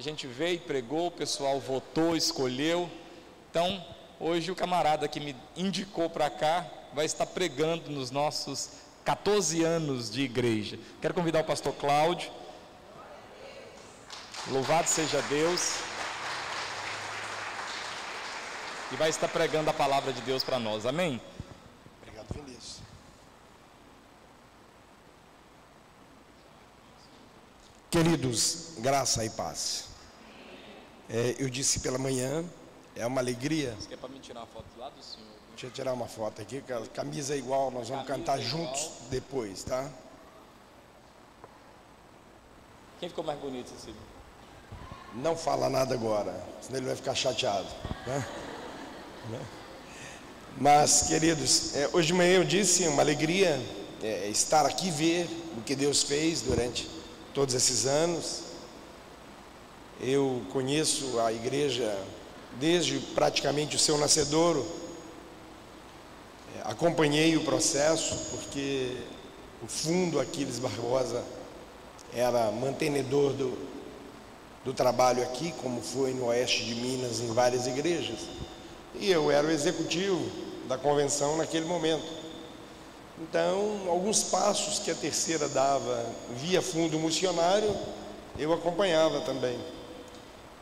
A gente veio, pregou, o pessoal votou, escolheu. Então, hoje o camarada que me indicou para cá vai estar pregando nos nossos 14 anos de igreja. Quero convidar o pastor Cláudio. Louvado seja Deus. E vai estar pregando a palavra de Deus para nós. Amém? Obrigado, Vinícius. Queridos, graça e paz. É, eu disse pela manhã, é uma alegria. Você quer para me tirar uma foto lá do senhor? Deixa eu tirar uma foto aqui, a camisa é igual, nós vamos Camisa cantar é juntos igual. depois, tá? Quem ficou mais bonito, Cecília? Não fala nada agora, senão ele vai ficar chateado. né? Né? Mas, queridos, é, hoje de manhã eu disse, uma alegria é, estar aqui e ver o que Deus fez durante todos esses anos. Eu conheço a igreja desde praticamente o seu nascedouro. É, acompanhei o processo, porque o fundo Aquiles Barbosa era mantenedor do, do trabalho aqui, como foi no oeste de Minas, em várias igrejas. E eu era o executivo da convenção naquele momento. Então, alguns passos que a terceira dava via fundo missionário, eu acompanhava também.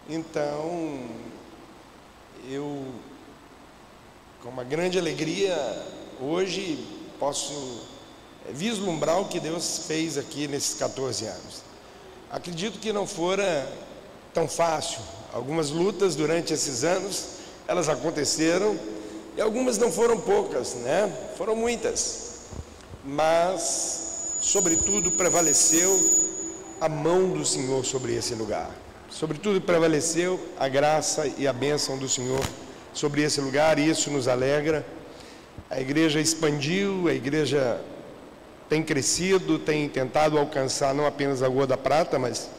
Então, eu, com uma grande alegria, hoje posso eh, vislumbrar o que Deus fez aqui nesses 14 anos. Acredito que não fora tão fácil. Algumas lutas durante esses anos, elas aconteceram e algumas não foram poucas, né? Foram muitas. Mas, sobretudo, prevaleceu a mão do Senhor sobre esse lugar. Sobretudo, prevaleceu a graça e a bênção do Senhor sobre esse lugar, e isso nos alegra. A igreja expandiu, a igreja tem crescido, tem tentado alcançar não apenas a Rua da Prata, mas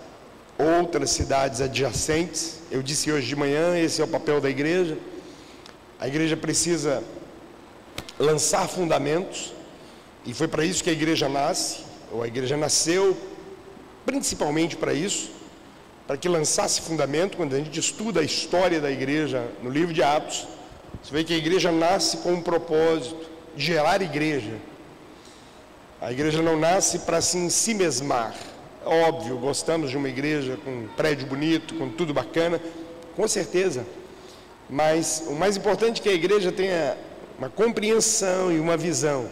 outras cidades adjacentes. Eu disse hoje de manhã, esse é o papel da igreja. A igreja precisa lançar fundamentos, e foi para isso que a igreja nasce, ou a igreja nasceu principalmente para isso, para que lançasse fundamento. Quando a gente estuda a história da igreja no livro de Atos, você vê que a igreja nasce com um propósito de gerar igreja. A igreja não nasce para se em si mesmar. Óbvio, gostamos de uma igreja com um prédio bonito, com tudo bacana, com certeza. Mas o mais importante é que a igreja tenha uma compreensão e uma visão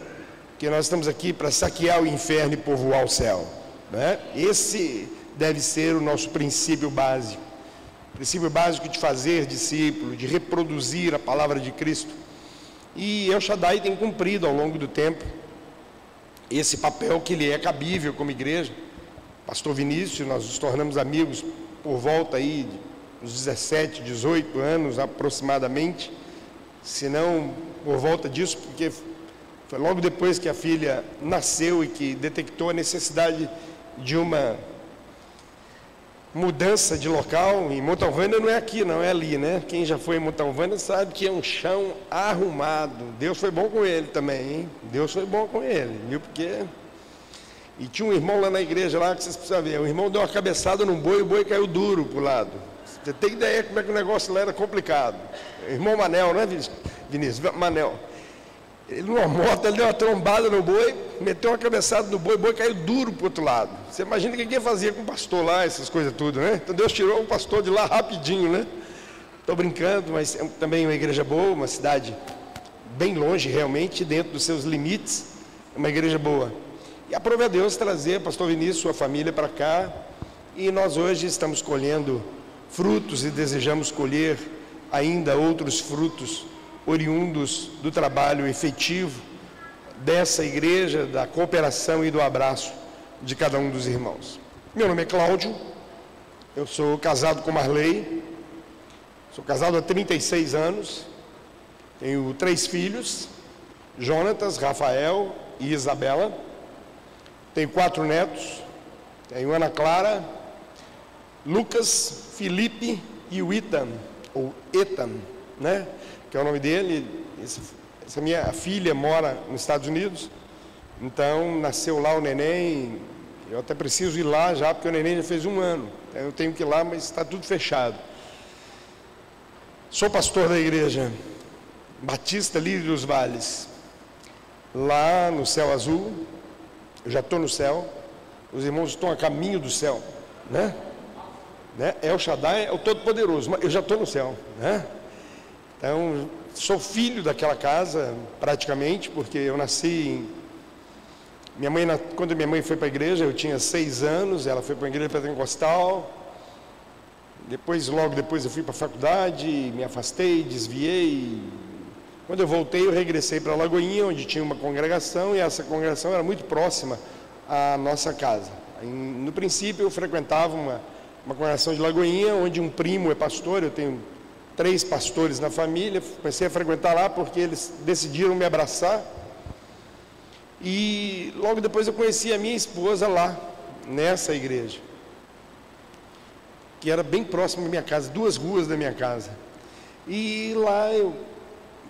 que nós estamos aqui para saquear o inferno e povoar o céu. Né? Esse deve ser o nosso princípio básico. Princípio básico de fazer discípulo, de reproduzir a palavra de Cristo. E El Shaddai tem cumprido ao longo do tempo esse papel que lhe é cabível como igreja. Pastor Vinícius, nós nos tornamos amigos por volta aí dos 17, 18 anos aproximadamente, se não por volta disso, porque foi logo depois que a filha nasceu e que detectou a necessidade de uma mudança de local. Em Montalvânia não é aqui, não é ali, né? Quem já foi em Montalvânia sabe que é um chão arrumado. Deus foi bom com ele também, hein? Deus foi bom com ele, viu? Porque. E tinha um irmão lá na igreja lá que vocês precisam ver. O irmão deu uma cabeçada num boi e o boi caiu duro pro lado. Você tem ideia como é que o negócio lá era complicado. Irmão Manel, não é, Vinícius? Manel. Ele numa moto, ele deu uma trombada no boi, meteu uma cabeçada no boi, o boi caiu duro para o outro lado. Você imagina o que quem fazia com o pastor lá, essas coisas tudo, né? Então Deus tirou o pastor de lá rapidinho, né? Estou brincando, mas é também uma igreja boa, uma cidade bem longe realmente, dentro dos seus limites, uma igreja boa. E aprove a Deus trazer pastor Vinícius, sua família para cá, e nós hoje estamos colhendo frutos e desejamos colher ainda outros frutos oriundos do trabalho efetivo dessa igreja, da cooperação e do abraço de cada um dos irmãos. Meu nome é Cláudio, eu sou casado com Marley, sou casado há 36 anos, tenho três filhos, Jonatas, Rafael e Isabela, tenho quatro netos, tenho Ana Clara, Lucas, Felipe e o Ethan, ou Ethan, né? que é o nome dele. Esse, essa minha filha mora nos Estados Unidos, então nasceu lá o neném. Eu até preciso ir lá já, porque o neném já fez um ano. Eu tenho que ir lá, mas está tudo fechado. Sou pastor da igreja Batista Lírio dos Vales, lá no céu azul. Eu já estou no céu. Os irmãos estão a caminho do céu, né? né? É o Shaddai, é o Todo-Poderoso, mas eu já estou no céu, né? Então, sou filho daquela casa, praticamente, porque eu nasci em minha mãe, quando minha mãe foi para a igreja, eu tinha seis anos, ela foi para a igreja pentecostal. Depois, logo depois, eu fui para a faculdade, me afastei, desviei. Quando eu voltei, eu regressei para Lagoinha, onde tinha uma congregação, e essa congregação era muito próxima à nossa casa. No princípio, eu frequentava uma, uma congregação de Lagoinha, onde um primo é pastor, eu tenho três pastores na família. Comecei a frequentar lá porque eles decidiram me abraçar e logo depois eu conheci a minha esposa lá, nessa igreja, que era bem próximo da minha casa, duas ruas da minha casa. E lá eu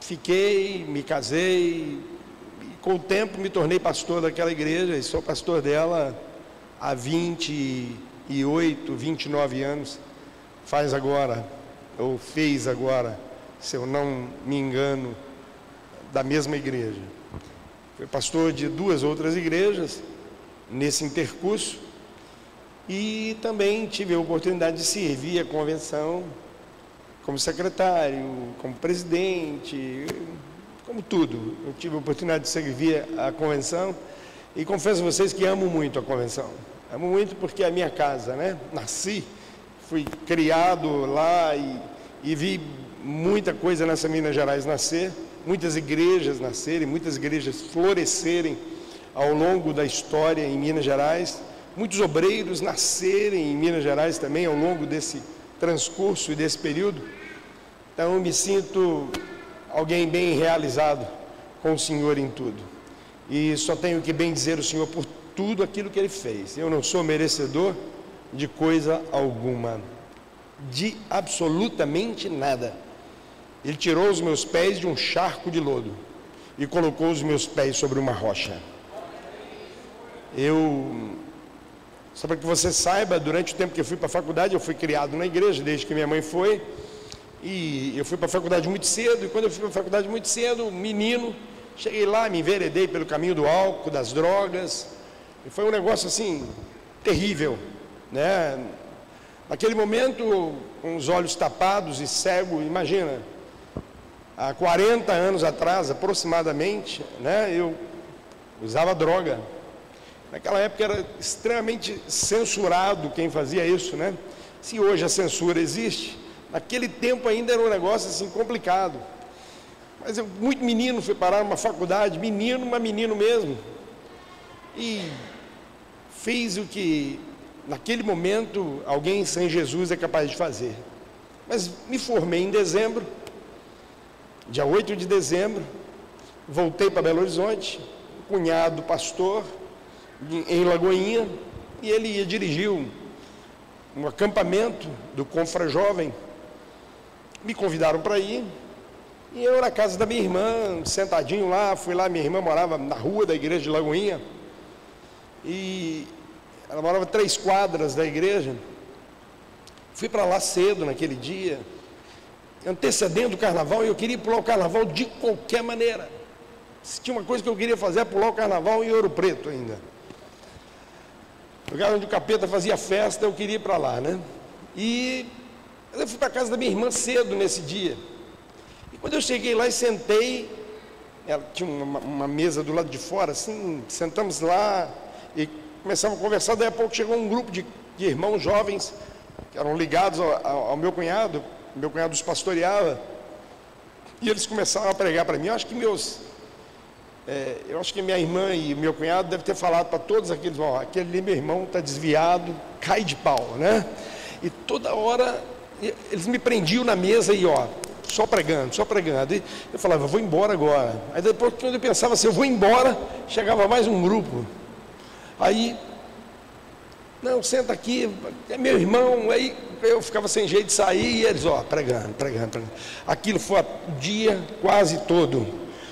fiquei, me casei, e com o tempo me tornei pastor daquela igreja, e sou pastor dela há 28, 29 anos, faz agora, ou fez agora, se eu não me engano, da mesma igreja. Fui pastor de duas outras igrejas nesse intercurso e também tive a oportunidade de servir a convenção como secretário, como presidente, como tudo. Eu tive a oportunidade de servir a convenção e confesso a vocês que amo muito a convenção. Amo muito porque é a minha casa, né? Nasci, fui criado lá e, e vi muita coisa nessa Minas Gerais nascer muitas igrejas nascerem, muitas igrejas florescerem ao longo da história em Minas Gerais, muitos obreiros nascerem em Minas Gerais também ao longo desse transcurso e desse período. Então eu me sinto alguém bem realizado com o Senhor em tudo. E só tenho que bem dizer o Senhor por tudo aquilo que ele fez. Eu não sou merecedor de coisa alguma, de absolutamente nada. Ele tirou os meus pés de um charco de lodo e colocou os meus pés sobre uma rocha. Eu, só para que você saiba, durante o tempo que eu fui para a faculdade, eu fui criado na igreja, desde que minha mãe foi, e eu fui para a faculdade muito cedo, e quando eu fui para a faculdade muito cedo, menino, cheguei lá, me enveredei pelo caminho do álcool, das drogas, e foi um negócio assim, terrível, né? Naquele momento, com os olhos tapados e cego, imagina, há 40 anos atrás, aproximadamente, né, eu usava droga. Naquela época era extremamente censurado quem fazia isso, né? Se hoje a censura existe, naquele tempo ainda era um negócio assim complicado. Mas eu, muito menino, fui parar numa faculdade, menino, mas menino mesmo. E fez o que naquele momento alguém sem Jesus é capaz de fazer. Mas me formei em dezembro, dia 8 de dezembro, voltei para Belo Horizonte, um cunhado pastor, em Lagoinha, e ele ia dirigir um, acampamento do Confra Jovem. Me convidaram para ir, e eu na casa da minha irmã, sentadinho lá, fui lá, minha irmã morava na rua da igreja de Lagoinha, e ela morava três quadras da igreja. Fui para lá cedo naquele dia, antecedendo o carnaval, e eu queria pular o carnaval de qualquer maneira. Se tinha uma coisa que eu queria fazer, é pular o carnaval em Ouro Preto ainda. Lugar onde o capeta fazia festa, eu queria ir para lá, né? E eu fui para casa da minha irmã cedo nesse dia. E quando eu cheguei lá e sentei, ela tinha uma, uma mesa do lado de fora, assim, sentamos lá e começamos a conversar. Daí a pouco chegou um grupo de, de irmãos jovens que eram ligados ao, ao meu cunhado, meu cunhado os pastoreava, e eles começaram a pregar para mim. Eu acho que meus, é, eu acho que minha irmã e meu cunhado devem ter falado para todos aqueles, ó, aquele meu irmão está desviado, cai de pau, né? E toda hora eles me prendiam na mesa e ó, só pregando, só pregando. E eu falava, vou embora agora. Aí depois, quando eu pensava assim, eu vou embora, chegava mais um grupo. Aí, não, senta aqui, é meu irmão. Aí eu ficava sem jeito de sair e eles, ó, pregando, pregando, pregando. Aquilo foi o dia quase todo.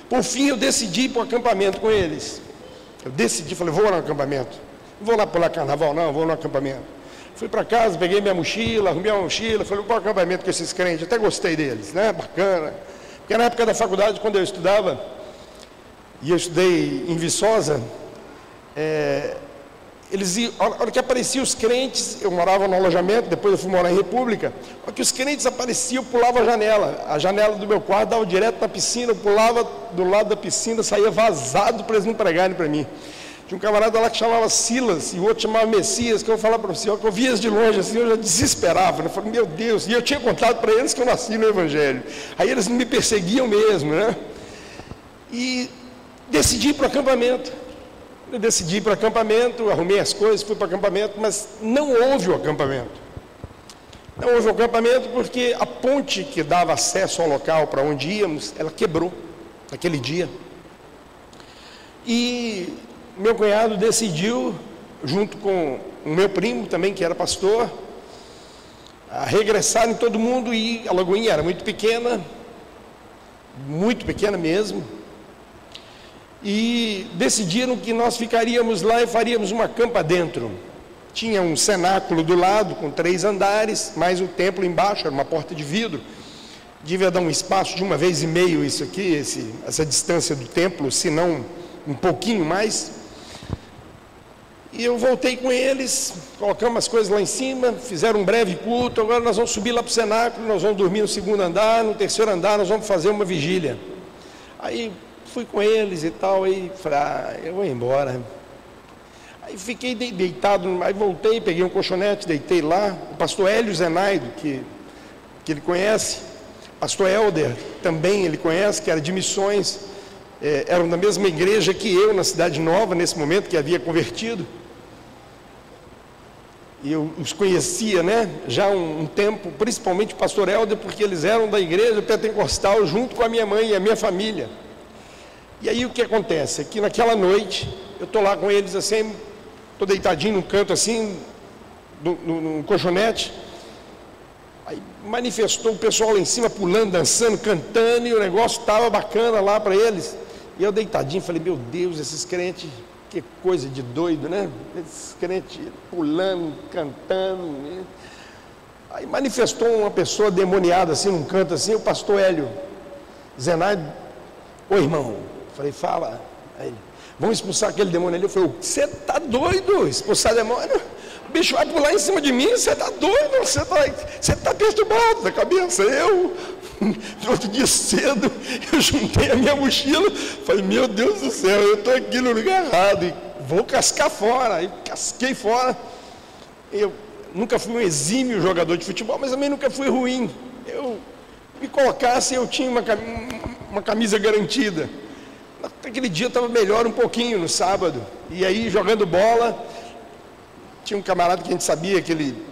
Por fim, eu decidi ir para o acampamento com eles. Eu decidi, falei, vou no acampamento. Não vou lá pular carnaval, não, vou no acampamento. Fui para casa, peguei minha mochila, arrumei a mochila, falei para o acampamento com esses crentes, até gostei deles, né? Bacana. Porque na época da faculdade, quando eu estudava, e eu estudei em Viçosa, é, eles iam, hora que apareciam os crentes, eu morava no alojamento, depois eu fui morar em República, hora que os crentes apareciam, eu pulava a janela, a janela do meu quarto dava direto na piscina, eu pulava do lado da piscina, saía vazado para eles não pregarem para mim. Tinha um camarada lá que chamava Silas e o outro chamava Messias, que eu falar para você, que eu via de longe assim, eu já desesperava, né? eu falei, meu Deus, e eu tinha contado para eles que eu nasci no Evangelho. Aí eles me perseguiam mesmo, né? E decidi ir para o acampamento. Eu decidi ir para acampamento, arrumei as coisas, fui para acampamento, mas não houve o acampamento. Não houve o acampamento porque a ponte que dava acesso ao local para onde íamos, ela quebrou naquele dia. E meu cunhado decidiu, junto com o meu primo também, que era pastor, a regressar em todo mundo e a Lagoinha era muito pequena, muito pequena mesmo, e decidiram que nós ficaríamos lá e faríamos uma campa dentro. Tinha um cenáculo do lado com três andares, mais o templo embaixo, era uma porta de vidro. Devia dar um espaço de uma vez e meio isso aqui, esse, essa distância do templo, se não um pouquinho mais. E eu voltei com eles, colocamos as coisas lá em cima, fizeram um breve culto. Agora nós vamos subir lá para o cenáculo, nós vamos dormir no segundo andar, no terceiro andar nós vamos fazer uma vigília. Aí fui com eles e tal, aí falei, ah, eu vou embora. Aí fiquei deitado, aí voltei, peguei um colchonete, deitei lá. O pastor Hélio Zenaido, que, que ele conhece, pastor Helder também ele conhece, que era de missões é, eram da mesma igreja que eu na Cidade Nova, nesse momento, que havia convertido. E eu os conhecia, né, já um, um tempo, principalmente o pastor Helder, porque eles eram da igreja pentecostal junto com a minha mãe e a minha família. E aí o que acontece? É que naquela noite, eu estou lá com eles assim, estou deitadinho num canto assim, num colchonete, Aí manifestou o pessoal lá em cima pulando, dançando, cantando, e o negócio estava bacana lá para eles. E eu deitadinho, falei, meu Deus, esses crentes, que coisa de doido, né? Esses crentes pulando, cantando. Né? Aí manifestou uma pessoa demoniada assim, num canto assim, o pastor Hélio Zenai, ô irmão, falei, fala. Aí, vamos expulsar aquele demônio ali. Eu falei, você está doido? Expulsar demônio? O bicho vai pular em cima de mim, você está doido, você está você tá perturbado da cabeça. Eu, outro dia cedo, eu juntei a minha mochila, falei, meu Deus do céu, eu estou aqui no lugar errado, e vou cascar fora. Aí casquei fora. Eu nunca fui um exímio jogador de futebol, mas também nunca fui ruim. Eu me colocasse, eu tinha uma, uma camisa garantida. Naquele dia estava melhor um pouquinho no sábado. E aí, jogando bola, tinha um camarada que a gente sabia que ele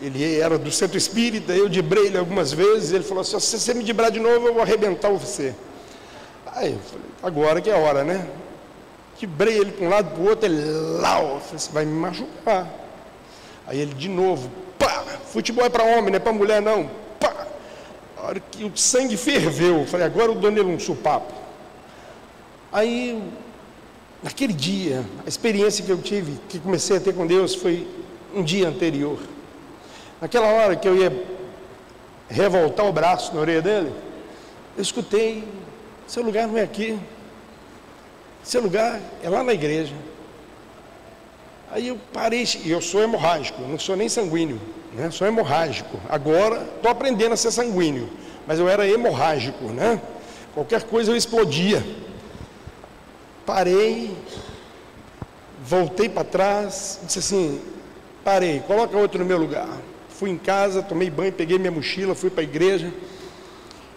ele era do centro espírita, eu dibrei ele algumas vezes, ele falou assim, se você me dibrar de novo, eu vou arrebentar você. Aí eu falei, agora que é a hora, né? Dibrei ele para um lado para o outro, ele eu falei, você vai me machucar. Aí ele de novo, pá, futebol é para homem, não é para mulher não, pá. A hora que o sangue ferveu, eu falei, agora eu dou nele um supapo. Aí, naquele dia, a experiência que eu tive, que comecei a ter com Deus, foi um dia anterior. Naquela hora que eu ia revoltar o braço na orelha dele, eu escutei: seu lugar não é aqui, seu lugar é lá na igreja. Aí eu parei, e eu sou hemorrágico, não sou nem sanguíneo, né? sou hemorrágico. Agora estou aprendendo a ser sanguíneo, mas eu era hemorrágico, né? Qualquer coisa eu explodia. Parei, voltei para trás, disse assim: parei, coloca outro no meu lugar. Fui em casa, tomei banho, peguei minha mochila, fui para a igreja.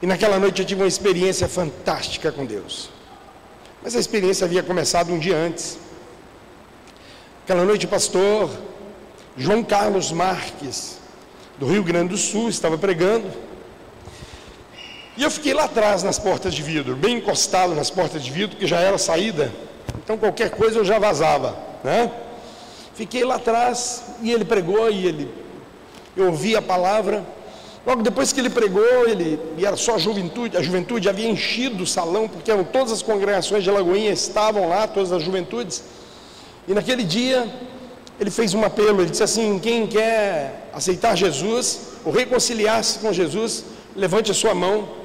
E naquela noite eu tive uma experiência fantástica com Deus. Mas a experiência havia começado um dia antes. Aquela noite o pastor João Carlos Marques, do Rio Grande do Sul, estava pregando. E eu fiquei lá atrás nas portas de vidro, bem encostado nas portas de vidro, que já era saída. Então qualquer coisa eu já vazava, né? Fiquei lá atrás e ele pregou e ele eu ouvi a palavra. Logo depois que ele pregou, ele, e era só a juventude, a juventude havia enchido o salão, porque eram todas as congregações de Lagoinha estavam lá, todas as juventudes. E naquele dia, ele fez um apelo, ele disse assim: quem quer aceitar Jesus ou reconciliar-se com Jesus, levante a sua mão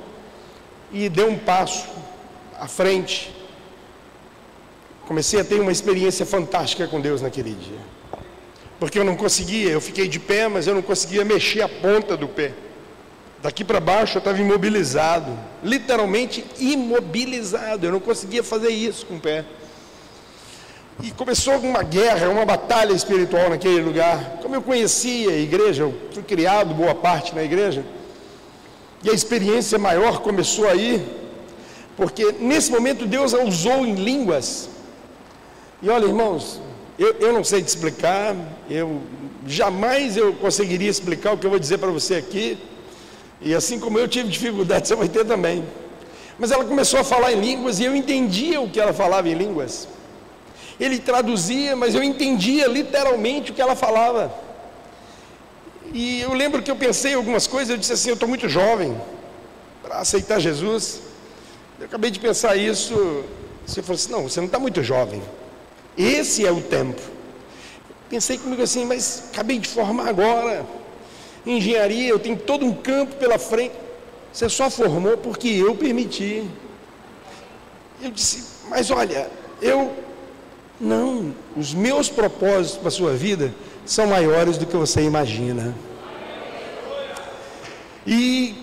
e dê um passo à frente. Comecei a ter uma experiência fantástica com Deus naquele dia. Porque eu não conseguia, eu fiquei de pé, mas eu não conseguia mexer a ponta do pé. Daqui para baixo eu estava imobilizado, literalmente imobilizado, eu não conseguia fazer isso com o pé. E começou uma guerra, uma batalha espiritual naquele lugar. Como eu conhecia a igreja, eu fui criado boa parte na igreja, e a experiência maior começou aí, porque nesse momento Deus a usou em línguas. E olha, irmãos, eu, eu não sei te explicar, eu jamais eu conseguiria explicar o que eu vou dizer para você aqui. E assim como eu tive dificuldade, você vai ter também. Mas ela começou a falar em línguas e eu entendia o que ela falava em línguas. Ele traduzia, mas eu entendia literalmente o que ela falava. E eu lembro que eu pensei algumas coisas, eu disse assim, eu estou muito jovem para aceitar Jesus. Eu acabei de pensar isso, você falou assim, não, você não está muito jovem. Esse é o tempo. Pensei comigo assim, mas acabei de formar agora. Engenharia, eu tenho todo um campo pela frente. Você só formou porque eu permiti. Eu disse, mas olha, eu não, os meus propósitos para a sua vida são maiores do que você imagina. E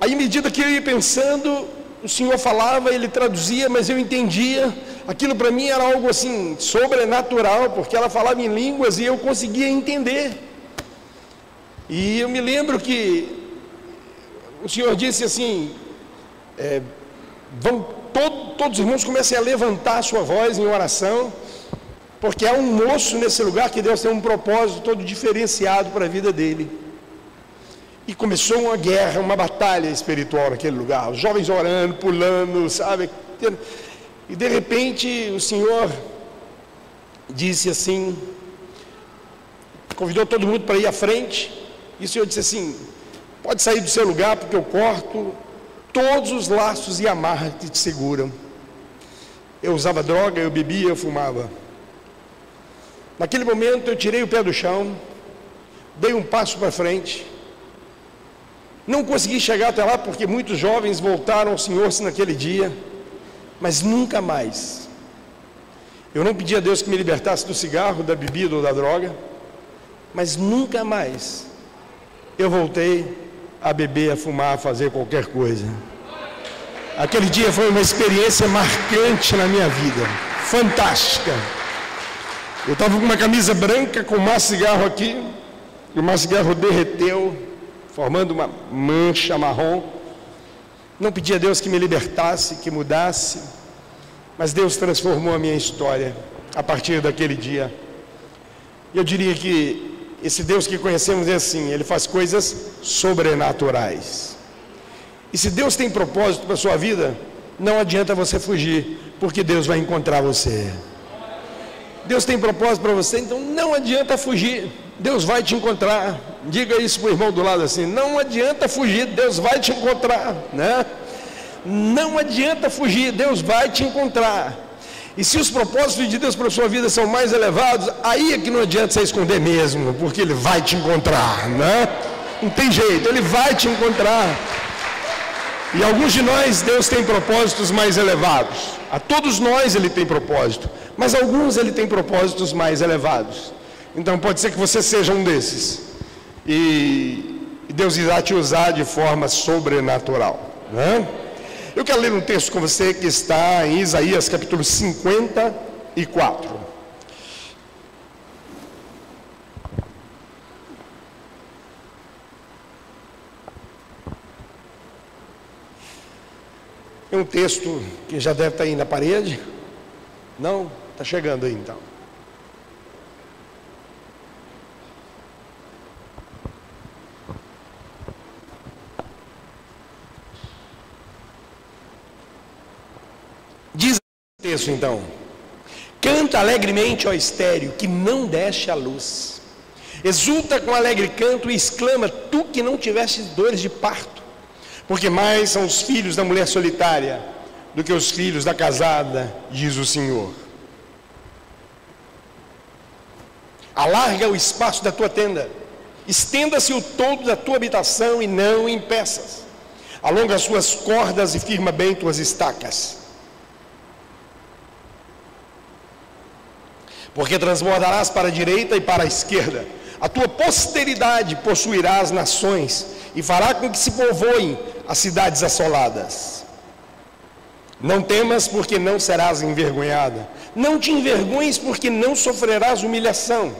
aí, à medida que eu ia pensando, o Senhor falava, ele traduzia, mas eu entendia. Aquilo para mim era algo assim sobrenatural, porque ela falava em línguas e eu conseguia entender. E eu me lembro que o Senhor disse assim: é, vão, todo, todos os irmãos comecem a levantar a sua voz em oração, porque há um moço nesse lugar que Deus tem um propósito todo diferenciado para a vida dele. E começou uma guerra, uma batalha espiritual naquele lugar. Os jovens orando, pulando, sabe? E de repente o Senhor disse assim, convidou todo mundo para ir à frente. E o Senhor disse assim: pode sair do seu lugar, porque eu corto todos os laços e amarras que te seguram. Eu usava droga, eu bebia, eu fumava. Naquele momento eu tirei o pé do chão, dei um passo para frente. Não consegui chegar até lá porque muitos jovens voltaram ao Senhor naquele dia, mas nunca mais. Eu não pedi a Deus que me libertasse do cigarro, da bebida ou da droga, mas nunca mais eu voltei a beber, a fumar, a fazer qualquer coisa. Aquele dia foi uma experiência marcante na minha vida, fantástica. Eu estava com uma camisa branca com um cigarro aqui, e o cigarro derreteu, formando uma mancha marrom. Não pedi a Deus que me libertasse, que mudasse, mas Deus transformou a minha história a partir daquele dia. Eu diria que esse Deus que conhecemos é assim, ele faz coisas sobrenaturais. E se Deus tem propósito para a sua vida, não adianta você fugir, porque Deus vai encontrar você. Deus tem propósito para você, então não adianta fugir. Deus vai te encontrar. Diga isso para o irmão do lado assim: não adianta fugir, Deus vai te encontrar, né? Não adianta fugir, Deus vai te encontrar. E se os propósitos de Deus para a sua vida são mais elevados, aí é que não adianta você esconder mesmo, porque Ele vai te encontrar, né? Não tem jeito, Ele vai te encontrar. E alguns de nós, Deus tem propósitos mais elevados. A todos nós Ele tem propósito mas alguns ele tem propósitos mais elevados. Então pode ser que você seja um desses. E, e Deus irá te usar de forma sobrenatural. Né? Eu quero ler um texto com você que está em Isaías capítulo 54. É um texto que já deve estar aí na parede. Não? Está chegando aí então. Diz o texto então: Canta alegremente, ó estéreo, que não deste a luz. Exulta com alegre canto e exclama: Tu que não tiveste dores de parto, porque mais são os filhos da mulher solitária do que os filhos da casada, diz o Senhor. Alarga o espaço da tua tenda. Estenda-se o todo da tua habitação e não em peças. Alonga as suas cordas e firma bem tuas estacas. Porque transbordarás para a direita e para a esquerda. A tua posteridade possuirá as nações e fará com que se povoem as cidades assoladas. Não temas, porque não serás envergonhada. Não te envergonhes, porque não sofrerás humilhação,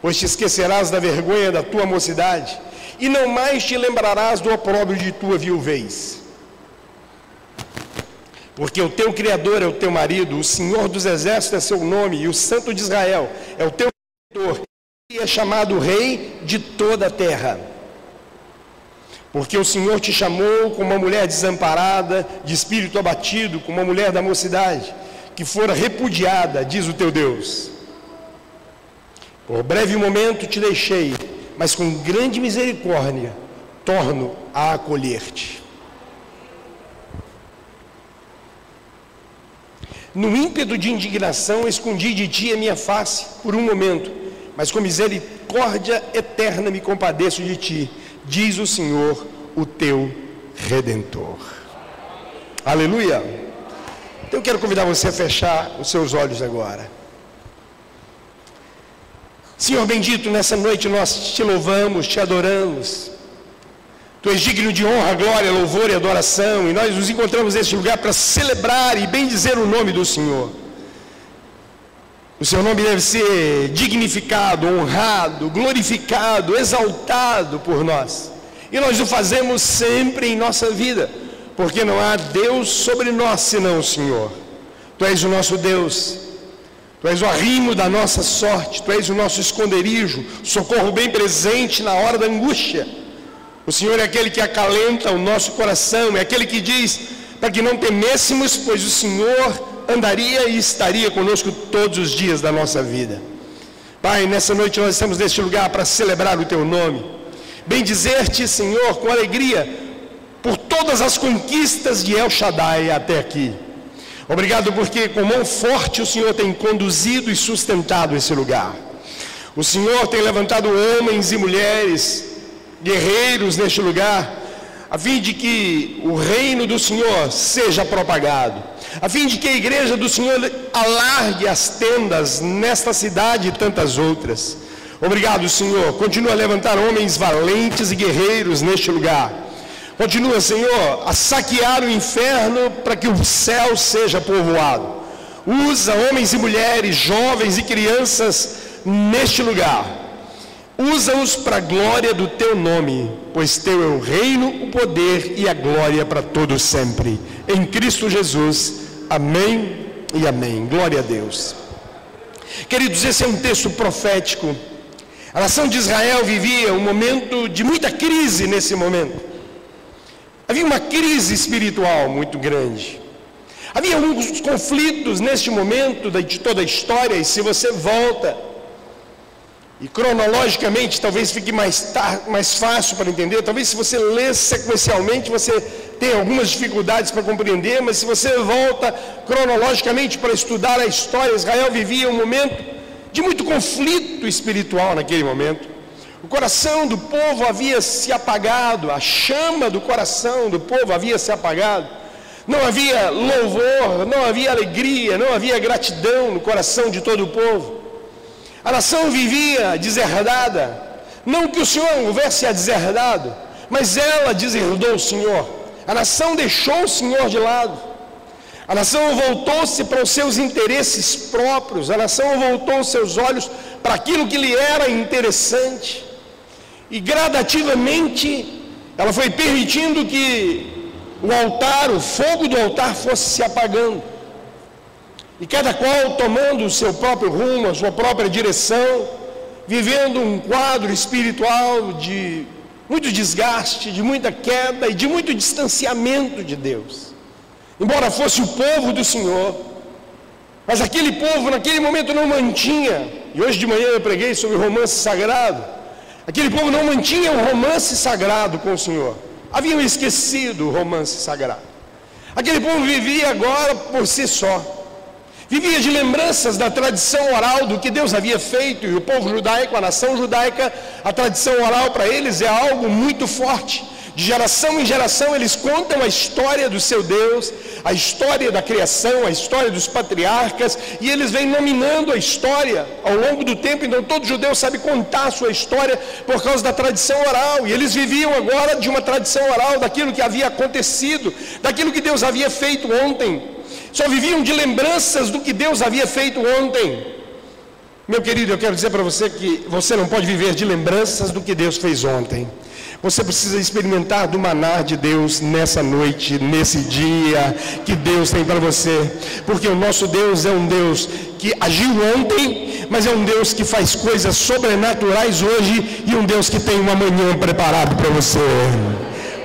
pois te esquecerás da vergonha da tua mocidade e não mais te lembrarás do opróbrio de tua viuvez. Porque o teu Criador é o teu marido, o Senhor dos Exércitos é seu nome, e o Santo de Israel é o teu Criador, é chamado Rei de toda a terra. Porque o Senhor te chamou como uma mulher desamparada, de espírito abatido, como uma mulher da mocidade, que fora repudiada, diz o teu Deus. Por breve momento te deixei, mas com grande misericórdia torno a acolher-te. No ímpeto de indignação, escondi de ti a minha face por um momento, mas com misericórdia eterna me compadeço de ti, diz o Senhor, o teu redentor. Aleluia! Então eu quero convidar você a fechar os seus olhos agora. Senhor bendito, nessa noite nós te louvamos, te adoramos. Tu és digno de honra, glória, louvor e adoração, e nós nos encontramos neste lugar para celebrar e bendizer o nome do Senhor. O seu nome deve ser dignificado, honrado, glorificado, exaltado por nós. E nós o fazemos sempre em nossa vida, porque não há Deus sobre nós senão o Senhor. Tu és o nosso Deus, Tu és o arrimo da nossa sorte, Tu és o nosso esconderijo, socorro bem presente na hora da angústia. O Senhor é aquele que acalenta o nosso coração, é aquele que diz para que não temêssemos, pois o Senhor andaria e estaria conosco todos os dias da nossa vida. Pai, nessa noite nós estamos neste lugar para celebrar o Teu nome. Bem dizer-te, Senhor, com alegria, por todas as conquistas de El Shaddai até aqui. Obrigado porque com mão forte o Senhor tem conduzido e sustentado esse lugar. O Senhor tem levantado homens e mulheres, guerreiros neste lugar, a fim de que o reino do Senhor seja propagado, a fim de que a igreja do Senhor alargue as tendas nesta cidade e tantas outras. Obrigado, Senhor. Continua a levantar homens valentes e guerreiros neste lugar Continua, Senhor, a saquear o inferno para que o céu seja povoado. Usa homens e mulheres, jovens e crianças neste lugar. Usa-os para a glória do teu nome, pois teu é o reino, o poder e a glória para todos sempre. Em Cristo Jesus. Amém e amém. Glória a Deus. Queridos, esse é um texto profético. A nação de Israel vivia um momento de muita crise nesse momento. Havia uma crise espiritual muito grande. Havia alguns conflitos neste momento de toda a história, e se você volta, e cronologicamente talvez fique mais, mais fácil para entender, talvez se você lê sequencialmente você tenha algumas dificuldades para compreender, mas se você volta cronologicamente para estudar a história, Israel vivia um momento de muito conflito espiritual naquele momento. O coração do povo havia se apagado, a chama do coração do povo havia se apagado. Não havia louvor, não havia alegria, não havia gratidão no coração de todo o povo. A nação vivia deserdada. Não que o Senhor houvesse a deserdado, mas ela deserdou o Senhor. A nação deixou o Senhor de lado. A nação voltou-se para os seus interesses próprios. A nação voltou os seus olhos para aquilo que lhe era interessante. E gradativamente ela foi permitindo que o altar, o fogo do altar fosse se apagando. E cada qual tomando o seu próprio rumo, a sua própria direção, vivendo um quadro espiritual de muito desgaste, de muita queda e de muito distanciamento de Deus. Embora fosse o povo do Senhor, mas aquele povo naquele momento não mantinha, e hoje de manhã eu preguei sobre o romance sagrado, Aquele povo não mantinha um romance sagrado com o Senhor. Haviam esquecido o romance sagrado. Aquele povo vivia agora por si só. Vivia de lembranças da tradição oral do que Deus havia feito, e o povo judaico, a nação judaica, a tradição oral para eles é algo muito forte. De geração em geração eles contam a história do seu Deus, a história da criação, a história dos patriarcas, e eles vêm nominando a história ao longo do tempo. Então todo judeu sabe contar a sua história por causa da tradição oral, e eles viviam agora de uma tradição oral daquilo que havia acontecido, daquilo que Deus havia feito ontem. Só viviam de lembranças do que Deus havia feito ontem. Meu querido, eu quero dizer para você que você não pode viver de lembranças do que Deus fez ontem. Você precisa experimentar do maná de Deus nessa noite, nesse dia que Deus tem para você. Porque o nosso Deus é um Deus que agiu ontem, mas é um Deus que faz coisas sobrenaturais hoje e um Deus que tem um amanhã preparado para você.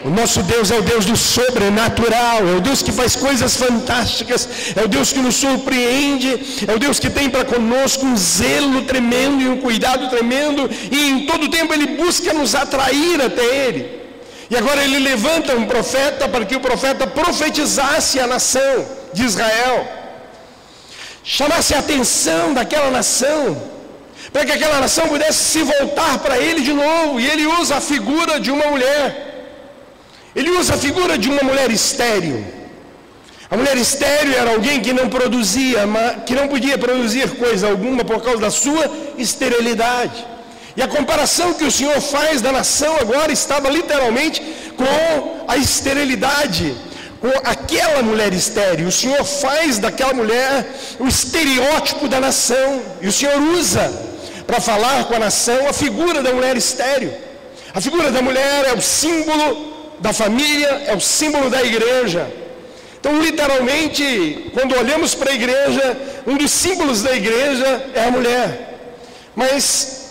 O nosso Deus é o Deus do sobrenatural, é o Deus que faz coisas fantásticas, é o Deus que nos surpreende, é o Deus que tem para conosco um zelo tremendo e um cuidado tremendo, e em todo tempo Ele busca nos atrair até Ele. E agora Ele levanta um profeta para que o profeta profetizasse a nação de Israel, chamasse a atenção daquela nação, para que aquela nação pudesse se voltar para Ele de novo, e Ele usa a figura de uma mulher. Ele usa a figura de uma mulher estéril. A mulher estéril era alguém que não produzia, que não podia produzir coisa alguma por causa da sua esterilidade. E a comparação que o Senhor faz da nação agora estava literalmente com a esterilidade, com aquela mulher estéril. O Senhor faz daquela mulher o estereótipo da nação. E o Senhor usa para falar com a nação a figura da mulher estéril. A figura da mulher é o símbolo da família, é o símbolo da igreja. Então, literalmente, quando olhamos para a igreja, um dos símbolos da igreja é a mulher. Mas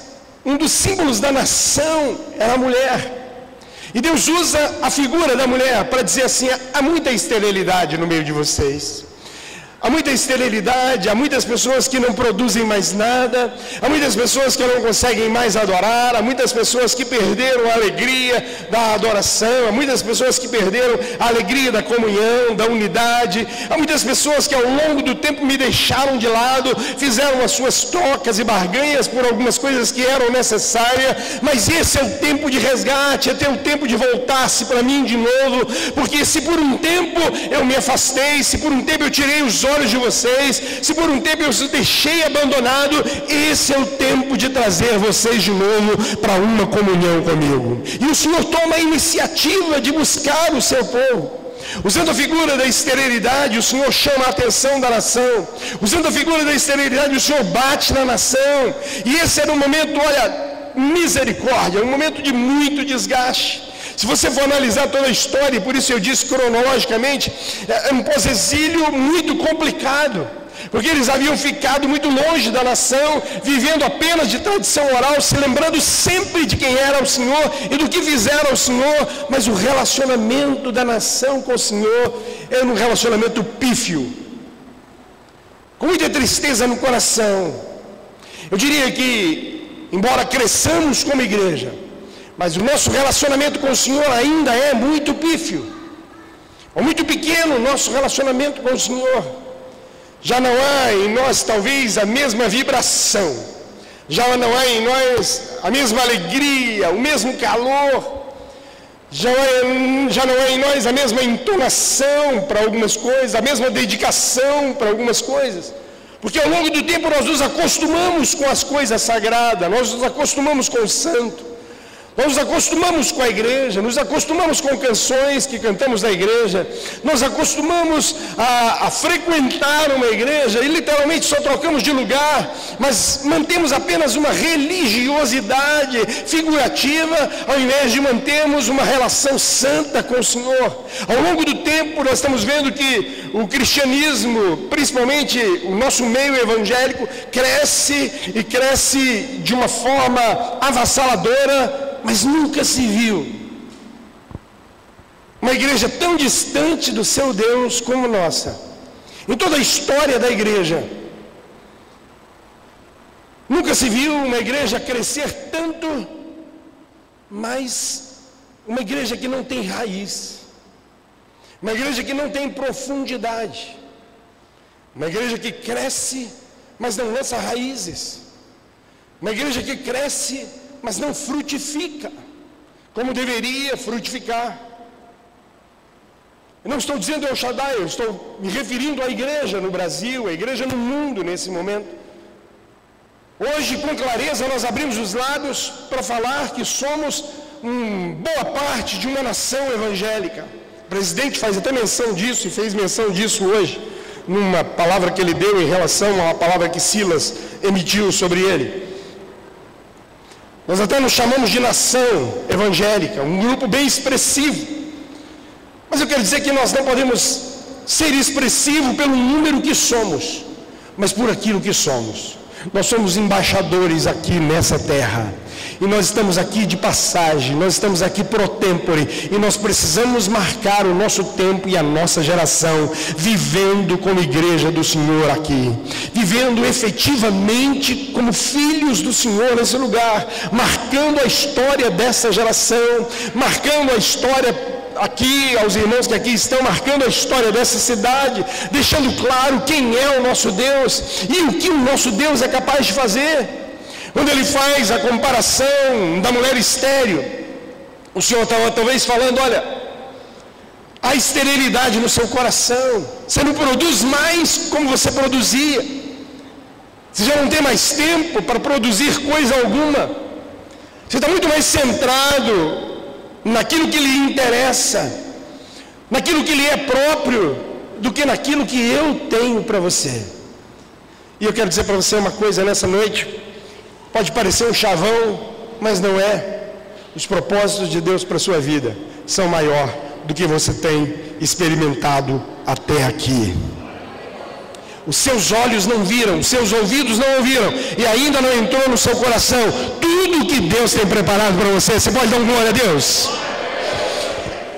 um dos símbolos da nação é a mulher. E Deus usa a figura da mulher para dizer assim: há muita esterilidade no meio de vocês. Há muita esterilidade, há muitas pessoas que não produzem mais nada, há muitas pessoas que não conseguem mais adorar, há muitas pessoas que perderam a alegria da adoração, há muitas pessoas que perderam a alegria da comunhão, da unidade, há muitas pessoas que ao longo do tempo me deixaram de lado, fizeram as suas trocas e barganhas por algumas coisas que eram necessárias, mas esse é o tempo de resgate, é o tempo de voltar-se para mim de novo, porque se por um tempo eu me afastei, se por um tempo eu tirei os de vocês, se por um tempo eu os deixei abandonado, esse é o tempo de trazer vocês de novo para uma comunhão comigo. E o Senhor toma a iniciativa de buscar o seu povo. Usando a figura da esterilidade, o Senhor chama a atenção da nação. Usando a figura da esterilidade, o Senhor bate na nação. E esse era um momento, olha, misericórdia, um momento de muito desgaste. Se você for analisar toda a história, e por isso eu disse cronologicamente, é, é um pós-exílio muito complicado. Porque eles haviam ficado muito longe da nação, vivendo apenas de tradição oral, se lembrando sempre de quem era o Senhor e do que fizeram ao Senhor, mas o relacionamento da nação com o Senhor era um relacionamento pífio, com muita tristeza no coração. Eu diria que, embora cresçamos como igreja, mas o nosso relacionamento com o Senhor ainda é muito pífio, ou muito pequeno o nosso relacionamento com o Senhor. Já não há em nós talvez a mesma vibração, já não há em nós a mesma alegria, o mesmo calor, já, já não há em nós a mesma entonação para algumas coisas, a mesma dedicação para algumas coisas. Porque ao longo do tempo nós nos acostumamos com as coisas sagradas, nós nos acostumamos com o santo. Nós nos acostumamos com a igreja, nos acostumamos com canções que cantamos na igreja, nós acostumamos a, a, frequentar uma igreja e literalmente só trocamos de lugar, mas mantemos apenas uma religiosidade figurativa, ao invés de mantermos uma relação santa com o Senhor. Ao longo do tempo, nós estamos vendo que o cristianismo, principalmente o nosso meio evangélico, cresce e cresce de uma forma avassaladora mas nunca se viu uma igreja tão distante do seu Deus como nossa. Em toda a história da igreja, nunca se viu uma igreja crescer tanto, mas uma igreja que não tem raiz, uma igreja que não tem profundidade, Uma igreja que cresce, mas não lança raízes. Uma igreja que cresce, mas não frutifica, como deveria frutificar. Eu não estou dizendo El Shaddai, eu estou me referindo à igreja no Brasil, à igreja no mundo nesse momento. Hoje, com clareza, nós abrimos os lábios para falar que somos um, boa parte de uma nação evangélica. O presidente faz até menção disso e fez menção disso hoje, numa palavra que ele deu em relação à palavra que Silas emitiu sobre ele. Nós até nos chamamos de nação evangélica, um grupo bem expressivo. Mas eu quero dizer que nós não podemos ser expressivo pelo número que somos, mas por aquilo que somos. Nós somos embaixadores aqui nessa terra. E nós estamos aqui de passagem, nós estamos aqui pro tempore, e nós precisamos marcar o nosso tempo e a nossa geração vivendo como igreja do Senhor aqui, vivendo efetivamente como filhos do Senhor nesse lugar, marcando a história dessa geração, marcando a história aqui, aos irmãos que aqui estão marcando a história dessa cidade, deixando claro quem é o nosso Deus e o que o nosso Deus é capaz de fazer. Quando ele faz a comparação da mulher estéreo, o Senhor estava talvez falando: olha, há esterilidade no seu coração, você não produz mais como você produzia, você já não tem mais tempo para produzir coisa alguma, você está muito mais centrado naquilo que lhe interessa, naquilo que lhe é próprio, do que naquilo que eu tenho para você. E eu quero dizer para você uma coisa nessa noite. Pode parecer um chavão, mas não é. Os propósitos de Deus para a sua vida são maior do que você tem experimentado até aqui. Os seus olhos não viram, os seus ouvidos não ouviram, e ainda não entrou no seu coração tudo que Deus tem preparado para você. Você pode dar um glória a Deus?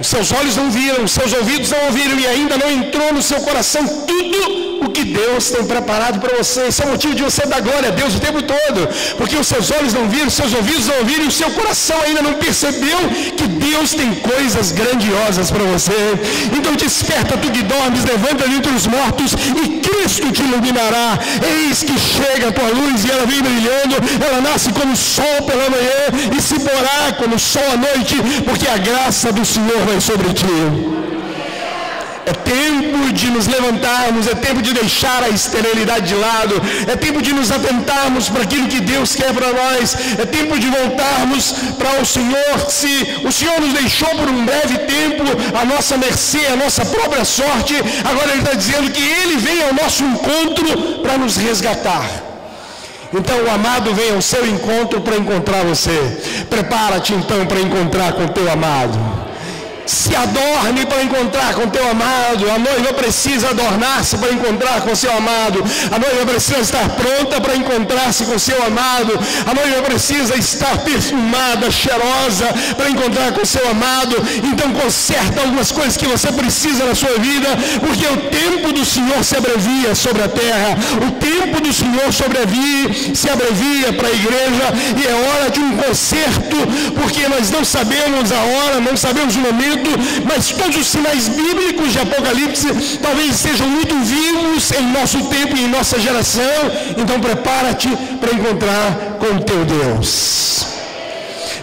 Os seus olhos não viram, os seus ouvidos não ouviram, e ainda não entrou no seu coração tudo o que Deus tem preparado para você. Isso é motivo de você dar glória a Deus o tempo todo, porque os seus olhos não viram, os seus ouvidos não ouviram, e o seu coração ainda não percebeu que Deus tem coisas grandiosas para você. Então desperta tu que dormes, levanta dentre os mortos e Cristo te iluminará. Eis que chega a tua luz e ela vem brilhando, ela nasce como sol pela manhã e se porá como sol à noite, porque a graça do Senhor vai sobre ti. É tempo de nos levantarmos, é tempo de deixar a esterilidade de lado, é tempo de nos atentarmos para aquilo que Deus quer para nós, é tempo de voltarmos para o Senhor. Se o Senhor nos deixou por um breve tempo a nossa mercê, a nossa própria sorte, agora Ele está dizendo que Ele vem ao nosso encontro para nos resgatar. Então o amado vem ao seu encontro para encontrar você. Prepara-te então para encontrar com o teu amado se adorne para encontrar com teu amado. A noiva precisa adornar-se para encontrar com seu amado. A noiva precisa estar pronta para encontrar-se com seu amado. A noiva precisa estar perfumada, cheirosa para encontrar com seu amado. Então conserta algumas coisas que você precisa na sua vida, porque o tempo do Senhor se abrevia sobre a terra. O tempo do Senhor sobrevia, se abrevia para a igreja e é hora de um conserto, porque nós não sabemos a hora, não sabemos o momento mas todos os sinais bíblicos de Apocalipse talvez sejam muito vivos em nosso tempo e em nossa geração. Então prepara-te para encontrar com o teu Deus.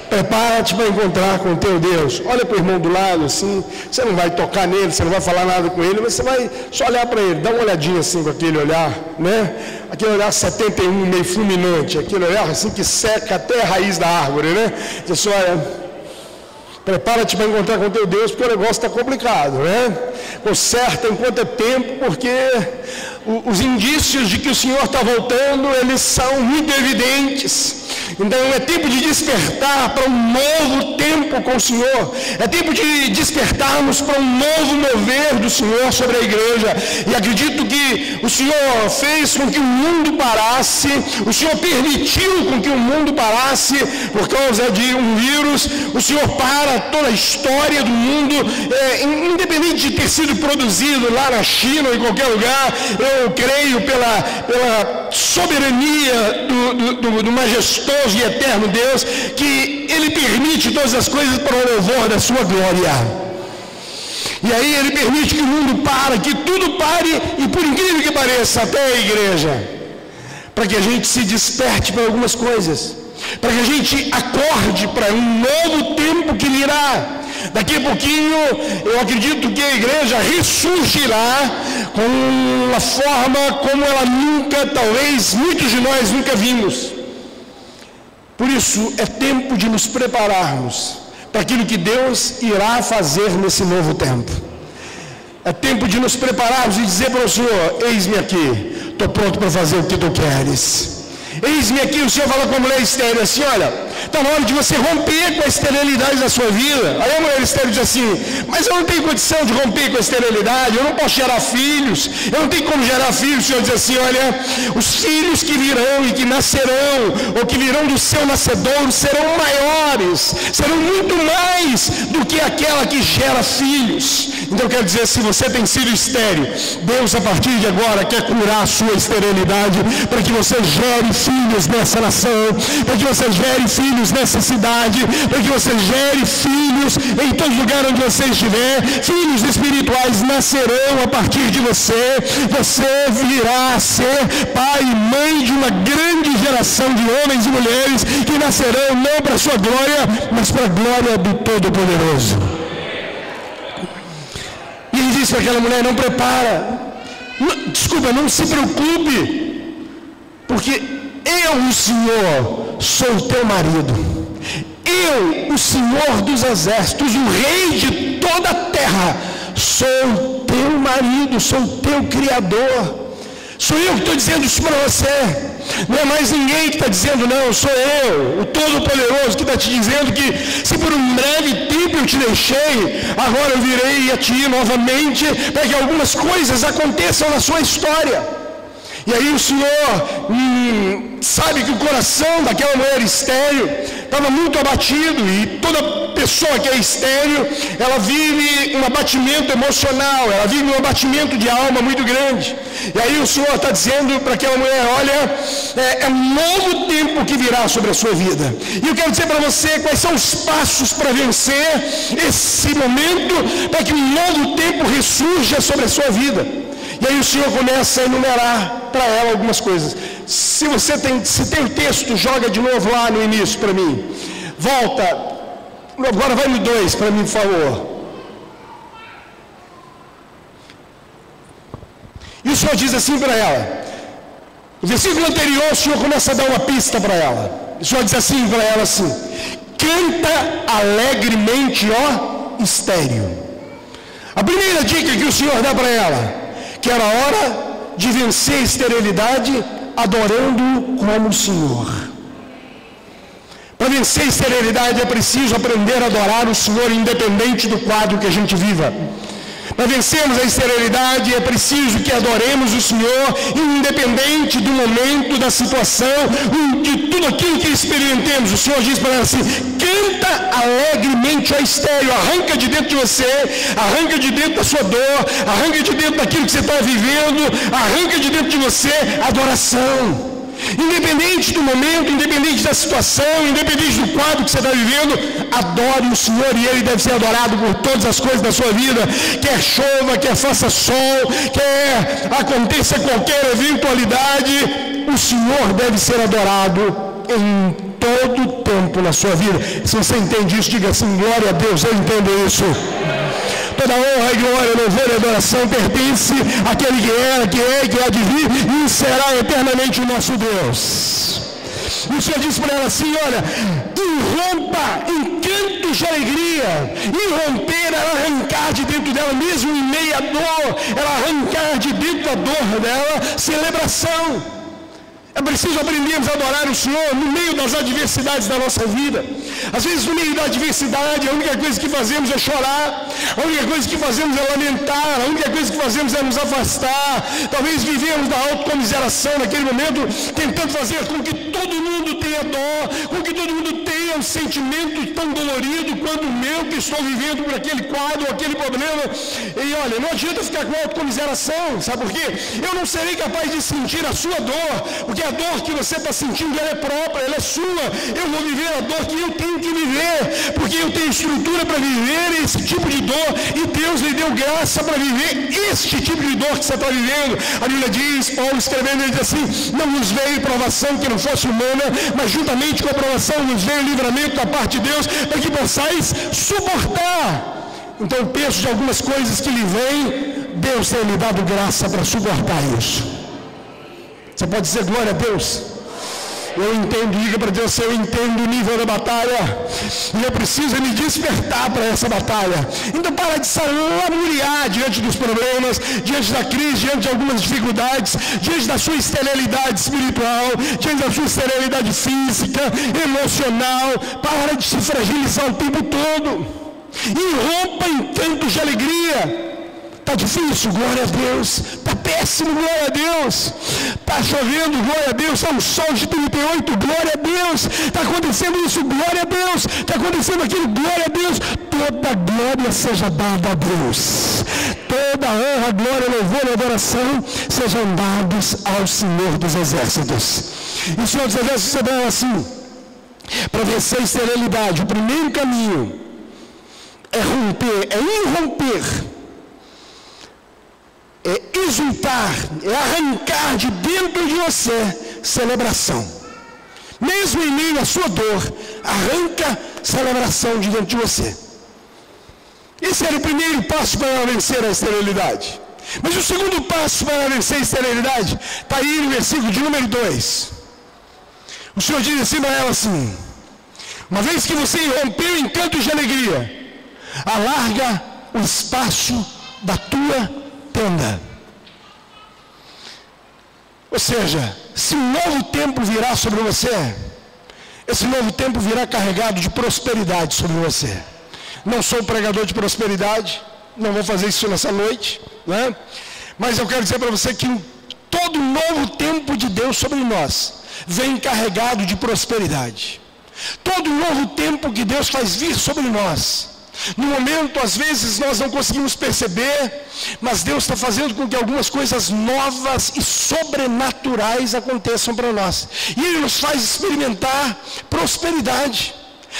Prepara-te para encontrar com o teu Deus. Olha para o irmão do lado, assim. Você não vai tocar nele, você não vai falar nada com ele, mas você vai só olhar para ele, dá uma olhadinha assim com aquele olhar, né? Aquele olhar 71, meio fulminante, aquele olhar assim que seca até a raiz da árvore, né? Diz olha, Prepara-te para encontrar com teu Deus, porque o negócio está complicado, né? Conserta enquanto é tempo, porque os indícios de que o Senhor está voltando, eles são muito evidentes. Então é tempo de despertar para um novo tempo com o Senhor. É tempo de despertarmos para um novo mover do Senhor sobre a igreja. E acredito que o Senhor fez com que o mundo parasse, o Senhor permitiu com que o mundo parasse por causa de um vírus. O Senhor para toda a história do mundo, é, independente de ter sido produzido lá na China ou em qualquer lugar. Eu creio pela, pela soberania do, do, do, do majestoso e eterno Deus, que Ele permite todas as coisas para o louvor da sua glória. E aí ele permite que o mundo pare, que tudo pare, e por incrível que pareça, até a igreja, para que a gente se desperte para algumas coisas, para que a gente acorde para um novo tempo que virá. Daqui a pouquinho, eu acredito que a igreja ressurgirá com uma forma como ela nunca, talvez muitos de nós nunca vimos. Por isso, é tempo de nos prepararmos para aquilo que Deus irá fazer nesse novo tempo. É tempo de nos prepararmos e dizer para o Senhor: Eis-me aqui, estou pronto para fazer o que tu queres. Eis-me aqui, o Senhor fala com a mulher estéreo assim: olha, está na hora de você romper com a esterilidade da sua vida. Aí a mulher estéreo diz assim: mas eu não tenho condição de romper com a esterilidade, eu não posso gerar filhos, eu não tenho como gerar filhos. O Senhor diz assim: olha, os filhos que virão e que nascerão, ou que virão do seu nascedouro, serão maiores, serão muito mais do que aquela que gera filhos. Então eu quero dizer, se você tem sido estéreo, Deus a partir de agora quer curar a sua esterilidade, para que você gere filhos nessa nação, para que você gere filhos nessa cidade, para que você gere filhos em todo lugar onde você estiver, filhos espirituais nascerão a partir de você, você virá a ser pai e mãe de uma grande geração de homens e mulheres que nascerão não para sua glória, mas para a glória do Todo-Poderoso. E ele disse para aquela mulher: não prepara, desculpa, não se preocupe, porque eu, o Senhor, sou o teu marido. Eu, o Senhor dos exércitos, o Rei de toda a terra, sou o teu marido, sou o teu Criador. Sou eu que estou dizendo isso para você. Não é mais ninguém que está dizendo, não, sou eu, o Todo-Poderoso, que está te dizendo que se por um breve tempo eu te deixei, agora eu virei a ti novamente, para que algumas coisas aconteçam na sua história. E aí o Senhor hum, sabe que o coração daquela mulher estéreo estava muito abatido e toda pessoa que é estéreo, ela vive um abatimento emocional, ela vive um abatimento de alma muito grande. E aí o Senhor está dizendo para aquela mulher, olha, é, é um novo tempo que virá sobre a sua vida. E eu quero dizer para você quais são os passos para vencer esse momento, para que um novo tempo ressurja sobre a sua vida. E aí o Senhor começa a enumerar para ela algumas coisas. Se você tem, se tem o texto, joga de novo lá no início para mim. Volta. Agora vai no 2 para mim, por favor. E o Senhor diz assim para ela. No versículo anterior, o Senhor começa a dar uma pista para ela. O Senhor diz assim para ela assim: Canta alegremente, ó estéreo. A primeira dica que o Senhor dá para ela que era hora de vencer a esterilidade adorando como o Senhor. Para vencer a esterilidade é preciso aprender a adorar o Senhor independente do quadro que a gente viva. Para vencermos a esterilidade é preciso que adoremos o Senhor, independente do momento, da situação, de tudo aquilo que experimentemos. O Senhor diz para ela assim: canta alegremente ao estéreo, arranca de dentro de você, arranca de dentro da sua dor, arranca de dentro daquilo que você está vivendo, arranca de dentro de você adoração. Independente do momento, independente da situação, independente do quadro que você está vivendo, adore o Senhor e Ele deve ser adorado por todas as coisas da sua vida. Quer chova, quer faça sol, quer aconteça qualquer eventualidade, o Senhor deve ser adorado em todo tempo na sua vida. Se você entende isso, diga assim: glória a Deus, eu entendo isso toda honra e glória, louvor e adoração pertence àquele que era, que é, que há de vir e será eternamente o nosso Deus. O Senhor disse para ela assim: olha, irrompa em cantos de alegria. Irromper ela arrancar de dentro dela, mesmo em meia dor, ela arrancar de dentro da dor dela celebração. É preciso aprendermos a adorar o Senhor no meio das adversidades da nossa vida. Às vezes, no meio da adversidade, a única coisa que fazemos é chorar, a única coisa que fazemos é lamentar, a única coisa que fazemos é nos afastar. Talvez vivemos da autocomiseração naquele momento, tentando fazer com que todo mundo tenha dó, com que todo mundo tenha um sentimento tão dolorido quanto o meu que estou vivendo por aquele quadro, aquele problema. E olha, não adianta ficar com autocomiseração, sabe por quê? Eu não serei capaz de sentir a sua dor, porque a dor que você está sentindo ela é própria, ela é sua. Eu vou viver a dor que eu tenho que viver, porque eu tenho estrutura para viver esse tipo de dor e Deus lhe deu graça para viver este tipo de dor que você está vivendo. A Bíblia diz, Paulo escrevendo, ele diz assim: não nos veio provação que não fosse humana, mas juntamente com a provação nos veio livramento da parte de Deus, para que possais suportar. Então, penso de algumas coisas que lhe vêm, Deus tem lhe dado graça para suportar isso. Você pode dizer glória a Deus? Eu entendo, diga para Deus, eu entendo o nível da batalha. E eu preciso me despertar para essa batalha. Então para de se lamuriar diante dos problemas, diante da crise, diante de algumas dificuldades, diante da sua esterilidade espiritual, diante da sua esterilidade física, emocional. Para de se fragilizar o tempo todo. E rompa em cantos de alegria. Está difícil, glória a Deus. Está péssimo, glória a Deus. Está chovendo, glória a Deus. Está um sol de 38, glória a Deus. Está acontecendo isso, glória a Deus. Está acontecendo aquilo, glória a Deus. Toda glória seja dada a Deus. Toda honra, glória, louvor e adoração sejam dados ao Senhor dos Exércitos. E o Senhor dos Exércitos dá assim. Para vencer a esterilidade, o primeiro caminho é romper, é irromper é exultar, é arrancar de dentro de você celebração. Mesmo em meio à sua dor, arranca celebração de dentro de você. Esse era o primeiro passo para vencer a esterilidade. Mas o segundo passo para vencer a esterilidade está aí no versículo de número 2. O Senhor diz assim para ela assim: Uma vez que você rompeu em cantos de alegria, alarga o espaço da tua Ou seja, se um novo tempo virá sobre você, esse novo tempo virá carregado de prosperidade sobre você. Não sou pregador de prosperidade, não vou fazer isso nessa noite, né? mas eu quero dizer para você que todo novo tempo de Deus sobre nós vem carregado de prosperidade. Todo novo tempo que Deus faz vir sobre nós no momento, às vezes, nós não conseguimos perceber, mas Deus está fazendo com que algumas coisas novas e sobrenaturais aconteçam para nós. E Ele nos faz experimentar prosperidade.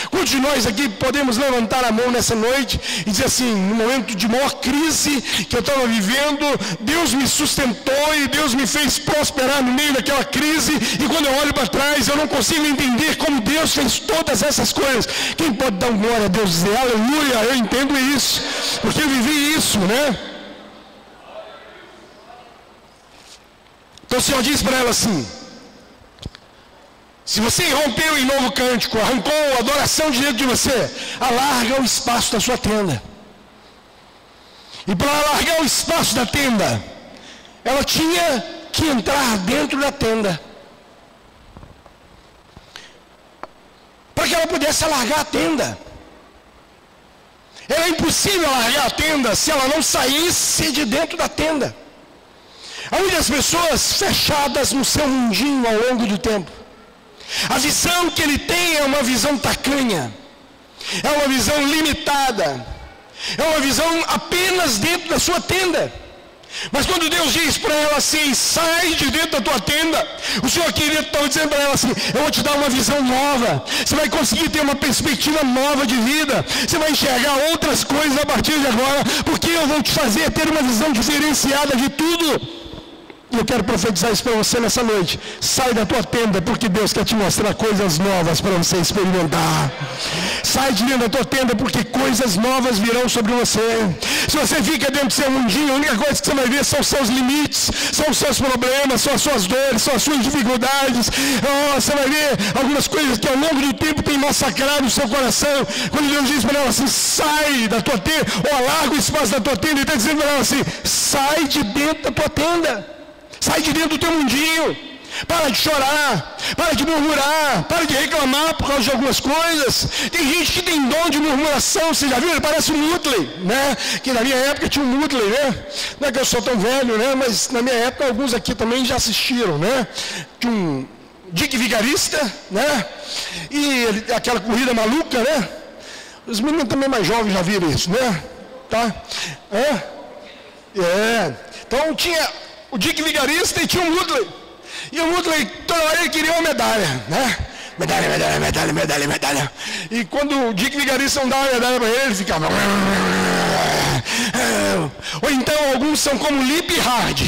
Quantos de nós aqui podemos levantar a mão nessa noite e dizer assim, no momento de maior crise que eu estava vivendo, Deus me sustentou e Deus me fez prosperar no meio daquela crise, e quando eu olho para trás, eu não consigo entender como Deus fez todas essas coisas. Quem pode dar glória a Deus e dizer, aleluia, eu entendo isso, porque eu vivi isso, né? Então o Senhor diz para ela assim, se você rompeu em novo cântico, arrancou a adoração de dentro de você, alarga o espaço da sua tenda. E para alargar o espaço da tenda, ela tinha que entrar dentro da tenda. Para que ela pudesse alargar a tenda. Era impossível alargar a tenda se ela não saísse de dentro da tenda. Há muitas pessoas fechadas no seu mundinho ao longo do tempo. A visão que ele tem é uma visão tacanha, é uma visão limitada, é uma visão apenas dentro da sua tenda. Mas quando Deus diz para ela assim, sai de dentro da tua tenda, o Senhor querido estava dizendo para ela assim, eu vou te dar uma visão nova, você vai conseguir ter uma perspectiva nova de vida, você vai enxergar outras coisas a partir de agora, porque eu vou te fazer ter uma visão diferenciada de tudo. Eu quero profetizar isso para você nessa noite. Sai da tua tenda, porque Deus quer te mostrar coisas novas para você experimentar. Sai de dentro da tua tenda, porque coisas novas virão sobre você. Se você fica dentro do seu mundinho, a única coisa que você vai ver são os seus limites, são os seus problemas, são as suas dores, são as suas dificuldades. Oh, você vai ver algumas coisas que ao longo do tempo tem massacrado o seu coração. Quando Deus diz para ela assim, sai da tua tenda, ou alarga o espaço da tua tenda, Ele está dizendo para ela assim, sai de dentro da tua tenda. Sai de dentro do teu mundinho. Para de chorar, para de murmurar, para de reclamar por causa de algumas coisas. Tem gente que tem dom de murmuração, você já viu? Ele parece um Mutley, né? Que na minha época tinha um Mutley, né? Não é que eu sou tão velho, né? Mas na minha época alguns aqui também já assistiram, né? De um, Dick Vigarista, né? E ele, aquela corrida maluca, né? Os meninos também mais jovens já viram isso, né? Tá? É? É. Então tinha o Dick Vigarista e tinha o Woodley. E o Woodley, toda hora ele queria uma medalha, né? Medalha, medalha, medalha, medalha, medalha. E quando o Dick Vigarista não medalha para ele, ele ficava. Ou então alguns são como Lip Hard,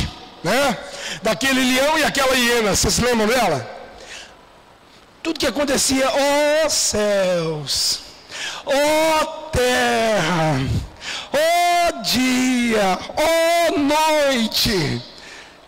né? Daquele leão e aquela hiena. Vocês se lembram dela? Tudo que acontecia, ó oh, céus, ó oh, terra, ó oh, dia, ó noite.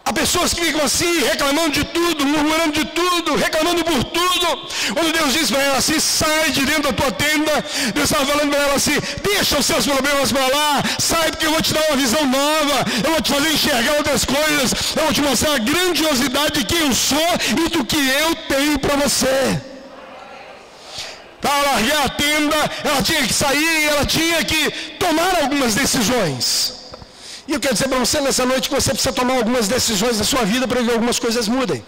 Há pessoas que ficam assim, reclamando de tudo, murmurando de tudo, reclamando por tudo. Quando Deus diz para ela assim, sai de dentro da tua tenda, Deus estava falando para ela assim, deixa os seus problemas para lá, sai porque eu vou te dar uma visão nova, eu vou te fazer enxergar outras coisas, eu vou te mostrar a grandiosidade de quem eu sou e do que eu tenho para você. Para largar a tenda, ela tinha que sair, ela tinha que tomar algumas decisões. E eu quero dizer para você nessa noite que você precisa tomar algumas decisões na sua vida para que algumas coisas mudem.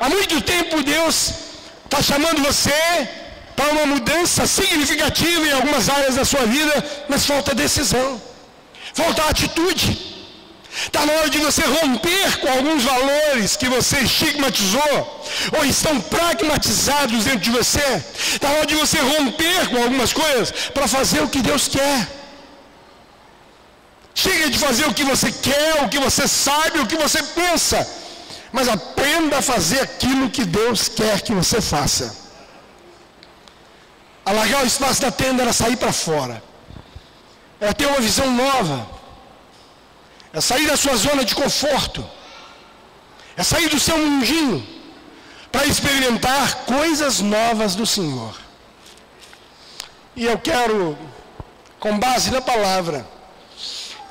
Há muito tempo Deus está chamando você para uma mudança significativa em algumas áreas da sua vida, mas falta decisão, falta atitude. Está na hora de você romper com alguns valores que você estigmatizou, ou estão pragmatizados dentro de você. Está na hora de você romper com algumas coisas para fazer o que Deus quer. Chega de fazer o que você quer, o que você sabe, o que você pensa. Mas aprenda a fazer aquilo que Deus quer que você faça. Alargar o espaço da tenda era sair para fora. É ter uma visão nova. É sair da sua zona de conforto. É sair do seu mundinho para experimentar coisas novas do Senhor. E eu quero, com base na palavra,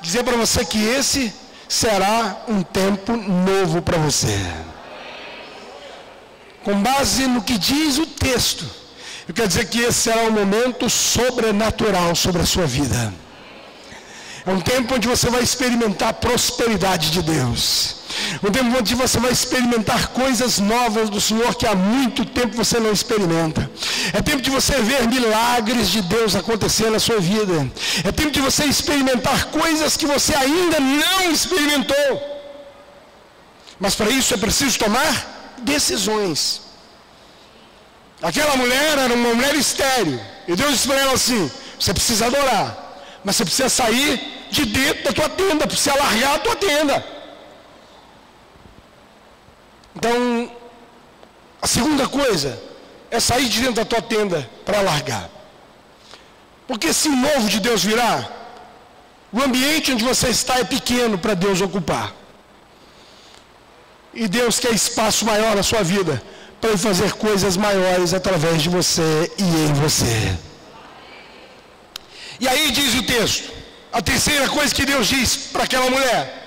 dizer para você que esse será um tempo novo para você. Com base no que diz o texto, eu quero dizer que esse será um momento sobrenatural sobre a sua vida. É um tempo onde você vai experimentar a prosperidade de Deus. Um tempo onde você vai experimentar coisas novas do Senhor que há muito tempo você não experimenta. É tempo de você ver milagres de Deus acontecer na sua vida. É tempo de você experimentar coisas que você ainda não experimentou. Mas para isso é preciso tomar decisões. Aquela mulher era uma mulher estéreo. E Deus disse para ela assim: você precisa adorar, mas você precisa sair de dentro da tua tenda, precisa largar a tua tenda. Então, a segunda coisa é sair de dentro da tua tenda para largar. Porque se o novo de Deus virar, o ambiente onde você está é pequeno para Deus ocupar. E Deus quer espaço maior na sua vida para fazer coisas maiores através de você e em você. E aí diz o texto, a terceira coisa que Deus diz para aquela mulher: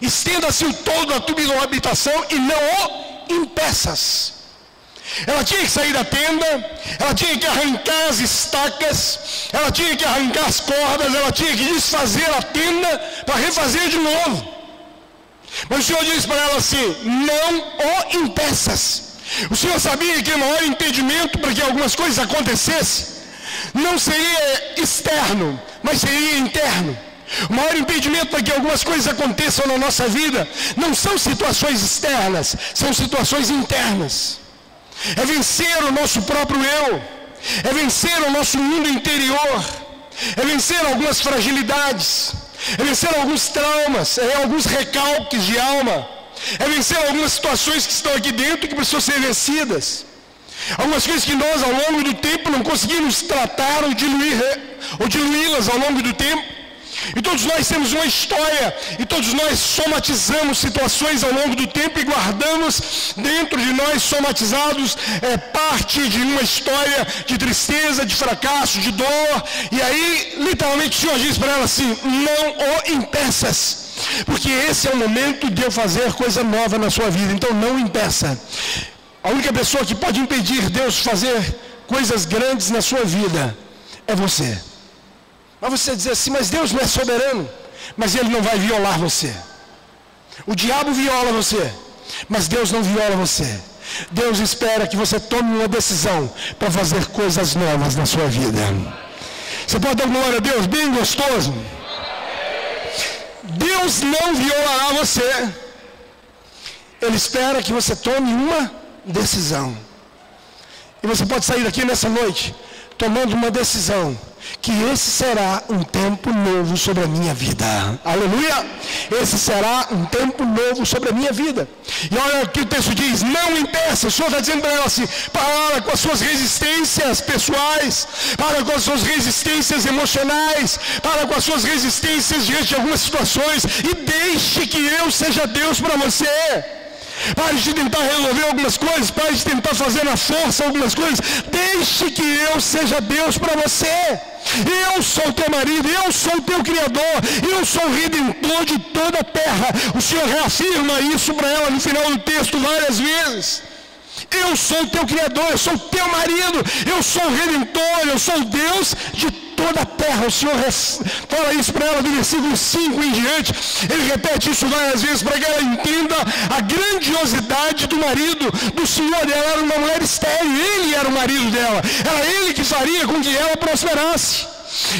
Estenda-se o todo da tua habitação e não o impeças. Ela tinha que sair da tenda, ela tinha que arrancar as estacas, ela tinha que arrancar as cordas, ela tinha que desfazer a tenda para refazer de novo. Mas o Senhor disse para ela assim: não o impeças. O Senhor sabia que o maior impedimento para que algumas coisas acontecessem não seria externo, mas seria interno. O maior impedimento para que algumas coisas aconteçam na nossa vida não são situações externas, são situações internas. É vencer o nosso próprio eu, é vencer o nosso mundo interior, é vencer algumas fragilidades, é vencer alguns traumas, é alguns recalques de alma, é vencer algumas situações que estão aqui dentro que precisam ser vencidas. Algumas coisas que nós ao longo do tempo não conseguimos tratar ou diluir, ou diluí-las ao longo do tempo. E todos nós temos uma história, e todos nós somatizamos situações ao longo do tempo e guardamos dentro de nós somatizados é, parte de uma história de tristeza, de fracasso, de dor. E aí, literalmente, o Senhor diz para ela assim: não o impeças, porque esse é o momento de eu fazer coisa nova na sua vida, então não impeça. A única pessoa que pode impedir Deus de fazer coisas grandes na sua vida é você. Você dizer assim, mas Deus não é soberano, mas Ele não vai violar você. O diabo viola você, mas Deus não viola você. Deus espera que você tome uma decisão para fazer coisas novas na sua vida. Você pode dar glória a Deus, bem gostoso. Deus não violará você. Ele espera que você tome uma decisão. E você pode sair daqui nessa noite tomando uma decisão que esse será um tempo novo sobre a minha vida. Aleluia! Esse será um tempo novo sobre a minha vida. E olha o que o texto diz: não impeça. O Senhor está dizendo para ela assim: para com as suas resistências pessoais, para com as suas resistências emocionais, para com as suas resistências diante de algumas situações, e deixe que eu seja Deus para você. Pare de tentar resolver algumas coisas, pare de tentar fazer na força algumas coisas. Deixe que eu seja Deus para você. Eu sou teu marido, eu sou teu criador, eu sou o redentor de toda a terra. O Senhor reafirma isso para ela no final do texto várias vezes. Eu sou o teu criador, eu sou o teu marido, eu sou o redentor, eu sou o Deus de toda a terra. O Senhor fala isso para ela do versículo 5 em diante. Ele repete isso várias vezes para que ela entenda a grandiosidade do marido do Senhor. Ela era uma mulher estéril, ele era o marido dela. Era ele que faria com que ela prosperasse.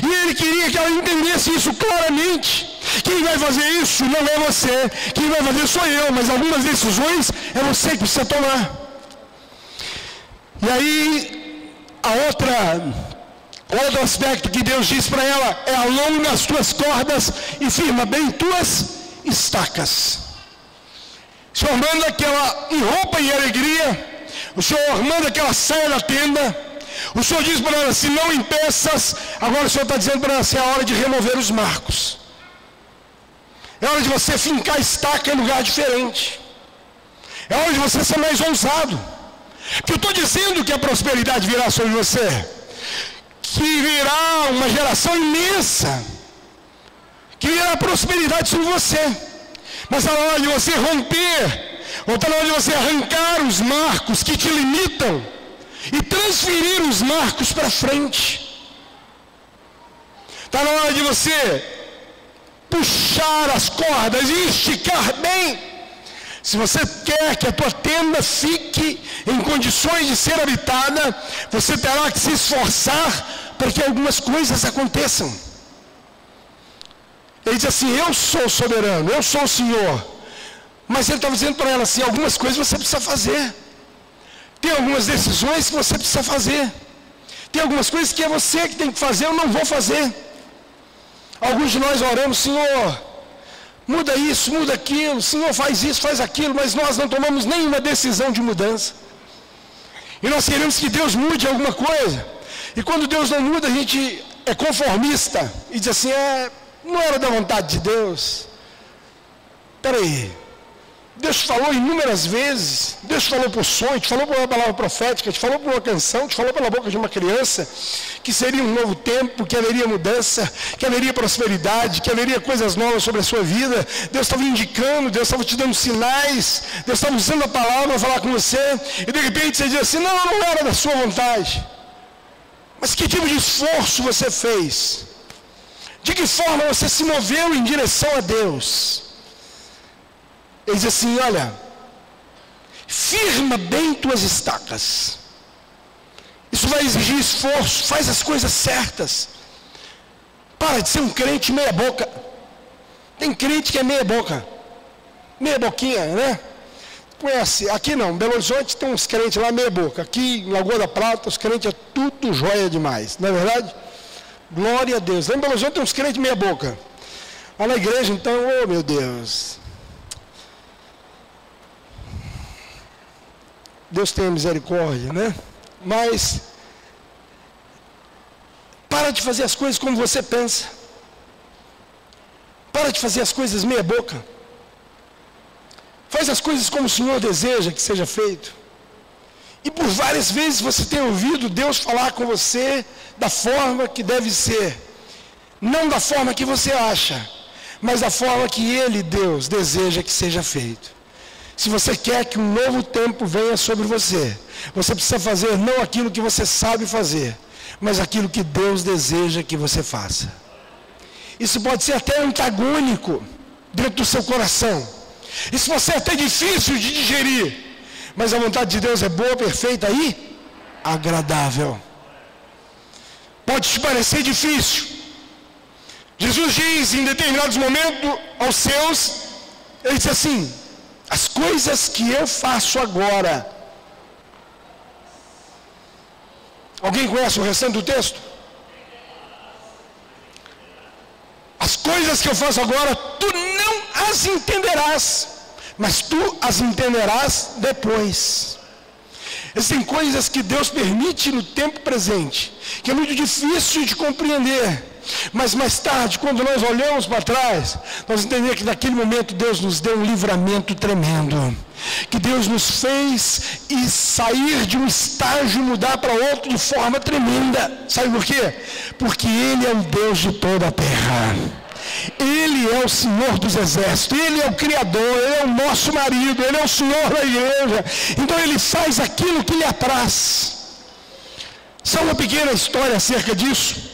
E ele queria que ela entendesse isso claramente. Quem vai fazer isso não é você. Quem vai fazer sou eu. Mas algumas decisões é você que precisa tomar. E aí, a outra Outro aspecto que Deus diz para ela é alonga as tuas cordas e firma bem tuas estacas. O Senhor manda que ela enroupa em alegria. O Senhor manda que ela saia da tenda. O Senhor diz para ela, se não impeças, agora o Senhor está dizendo para ela, se é a hora de remover os marcos. É hora de você fincar estaca em lugar diferente. É hora de você ser mais ousado. Que eu estou dizendo que a prosperidade virá sobre você que virá uma geração imensa, que virá prosperidade sobre você. Mas na hora de você romper, ou está na hora de você arrancar os marcos que te limitam e transferir os marcos para frente. Está na hora de você puxar as cordas e esticar bem. Se você quer que a tua tenda fique em condições de ser habitada, você terá que se esforçar para que algumas coisas aconteçam. Ele diz assim: Eu sou soberano, eu sou o Senhor. Mas ele estava dizendo para ela assim: algumas coisas você precisa fazer. Tem algumas decisões que você precisa fazer. Tem algumas coisas que é você que tem que fazer, eu não vou fazer. Alguns de nós oramos, Senhor, muda isso, muda aquilo, Senhor faz isso, faz aquilo, mas nós não tomamos nenhuma decisão de mudança. E nós queremos que Deus mude alguma coisa. E quando Deus não muda, a gente é conformista e diz assim: é, não era da vontade de Deus. Espera aí. Deus falou inúmeras vezes, Deus falou por sonho, te falou por uma palavra profética, te falou por uma canção, te falou pela boca de uma criança, que seria um novo tempo, que haveria mudança, que haveria prosperidade, que haveria coisas novas sobre a sua vida. Deus estava indicando, Deus estava te dando sinais, Deus estava usando a palavra para falar com você, e de repente você diz assim, não, não era da sua vontade. Mas que tipo de esforço você fez? De que forma você se moveu em direção a Deus? Ele diz assim: olha, firma bem tuas estacas. Isso vai exigir esforço, faz as coisas certas. Para de ser um crente meia boca. Tem crente que é meia boca. Meia boquinha, né? Conhece, aqui não, Belo Horizonte tem uns crentes lá meia boca. Aqui em Lagoa da Prata, os crentes é tudo joia demais, não é verdade? Glória a Deus. Lá em Belo Horizonte tem uns crentes meia boca. Lá na igreja, então, oh meu Deus. Deus tenha misericórdia, né? Mas para de fazer as coisas como você pensa. Para de fazer as coisas meia boca. Faz as coisas como o Senhor deseja que seja feito. E por várias vezes você tem ouvido Deus falar com você da forma que deve ser. Não da forma que você acha, mas da forma que Ele, Deus, deseja que seja feito. Se você quer que um novo tempo venha sobre você, você precisa fazer não aquilo que você sabe fazer, mas aquilo que Deus deseja que você faça. Isso pode ser até antagônico dentro do seu coração. Isso vai ser até difícil de digerir. Mas a vontade de Deus é boa, perfeita e agradável. Pode te parecer difícil. Jesus diz em determinados momentos aos seus, ele diz assim: as coisas que eu faço agora. Alguém conhece o restante do texto? As coisas que eu faço agora, tu não as entenderás, mas tu as entenderás depois. Existem coisas que Deus permite no tempo presente, que é muito difícil de compreender. Mas mais tarde, quando nós olhamos para trás, nós entendemos que naquele momento Deus nos deu um livramento tremendo. Que Deus nos fez e sair de um estágio e mudar para outro de forma tremenda. Sabe por quê? Porque Ele é o Deus de toda a terra. Ele é o Senhor dos exércitos, Ele é o Criador, Ele é o nosso marido, Ele é o Senhor da igreja. Então Ele faz aquilo que lhe apraz. Só uma pequena história acerca disso.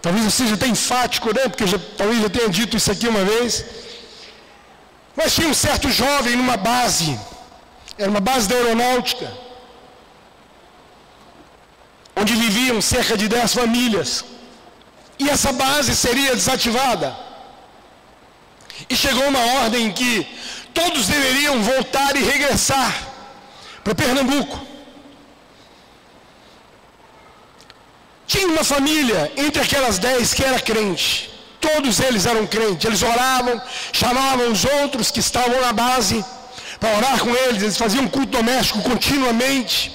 Talvez eu seja até enfático, né? Porque já, talvez eu tenha dito isso aqui uma vez. Mas tinha um certo jovem numa base, era uma base da aeronáutica, onde viviam cerca de 10 famílias. E essa base seria desativada. E chegou uma ordem em que todos deveriam voltar e regressar para Pernambuco. Tinha uma família entre aquelas dez que era crente. Todos eles eram crentes. Eles oravam, chamavam os outros que estavam na base para orar com eles. Eles faziam culto doméstico continuamente.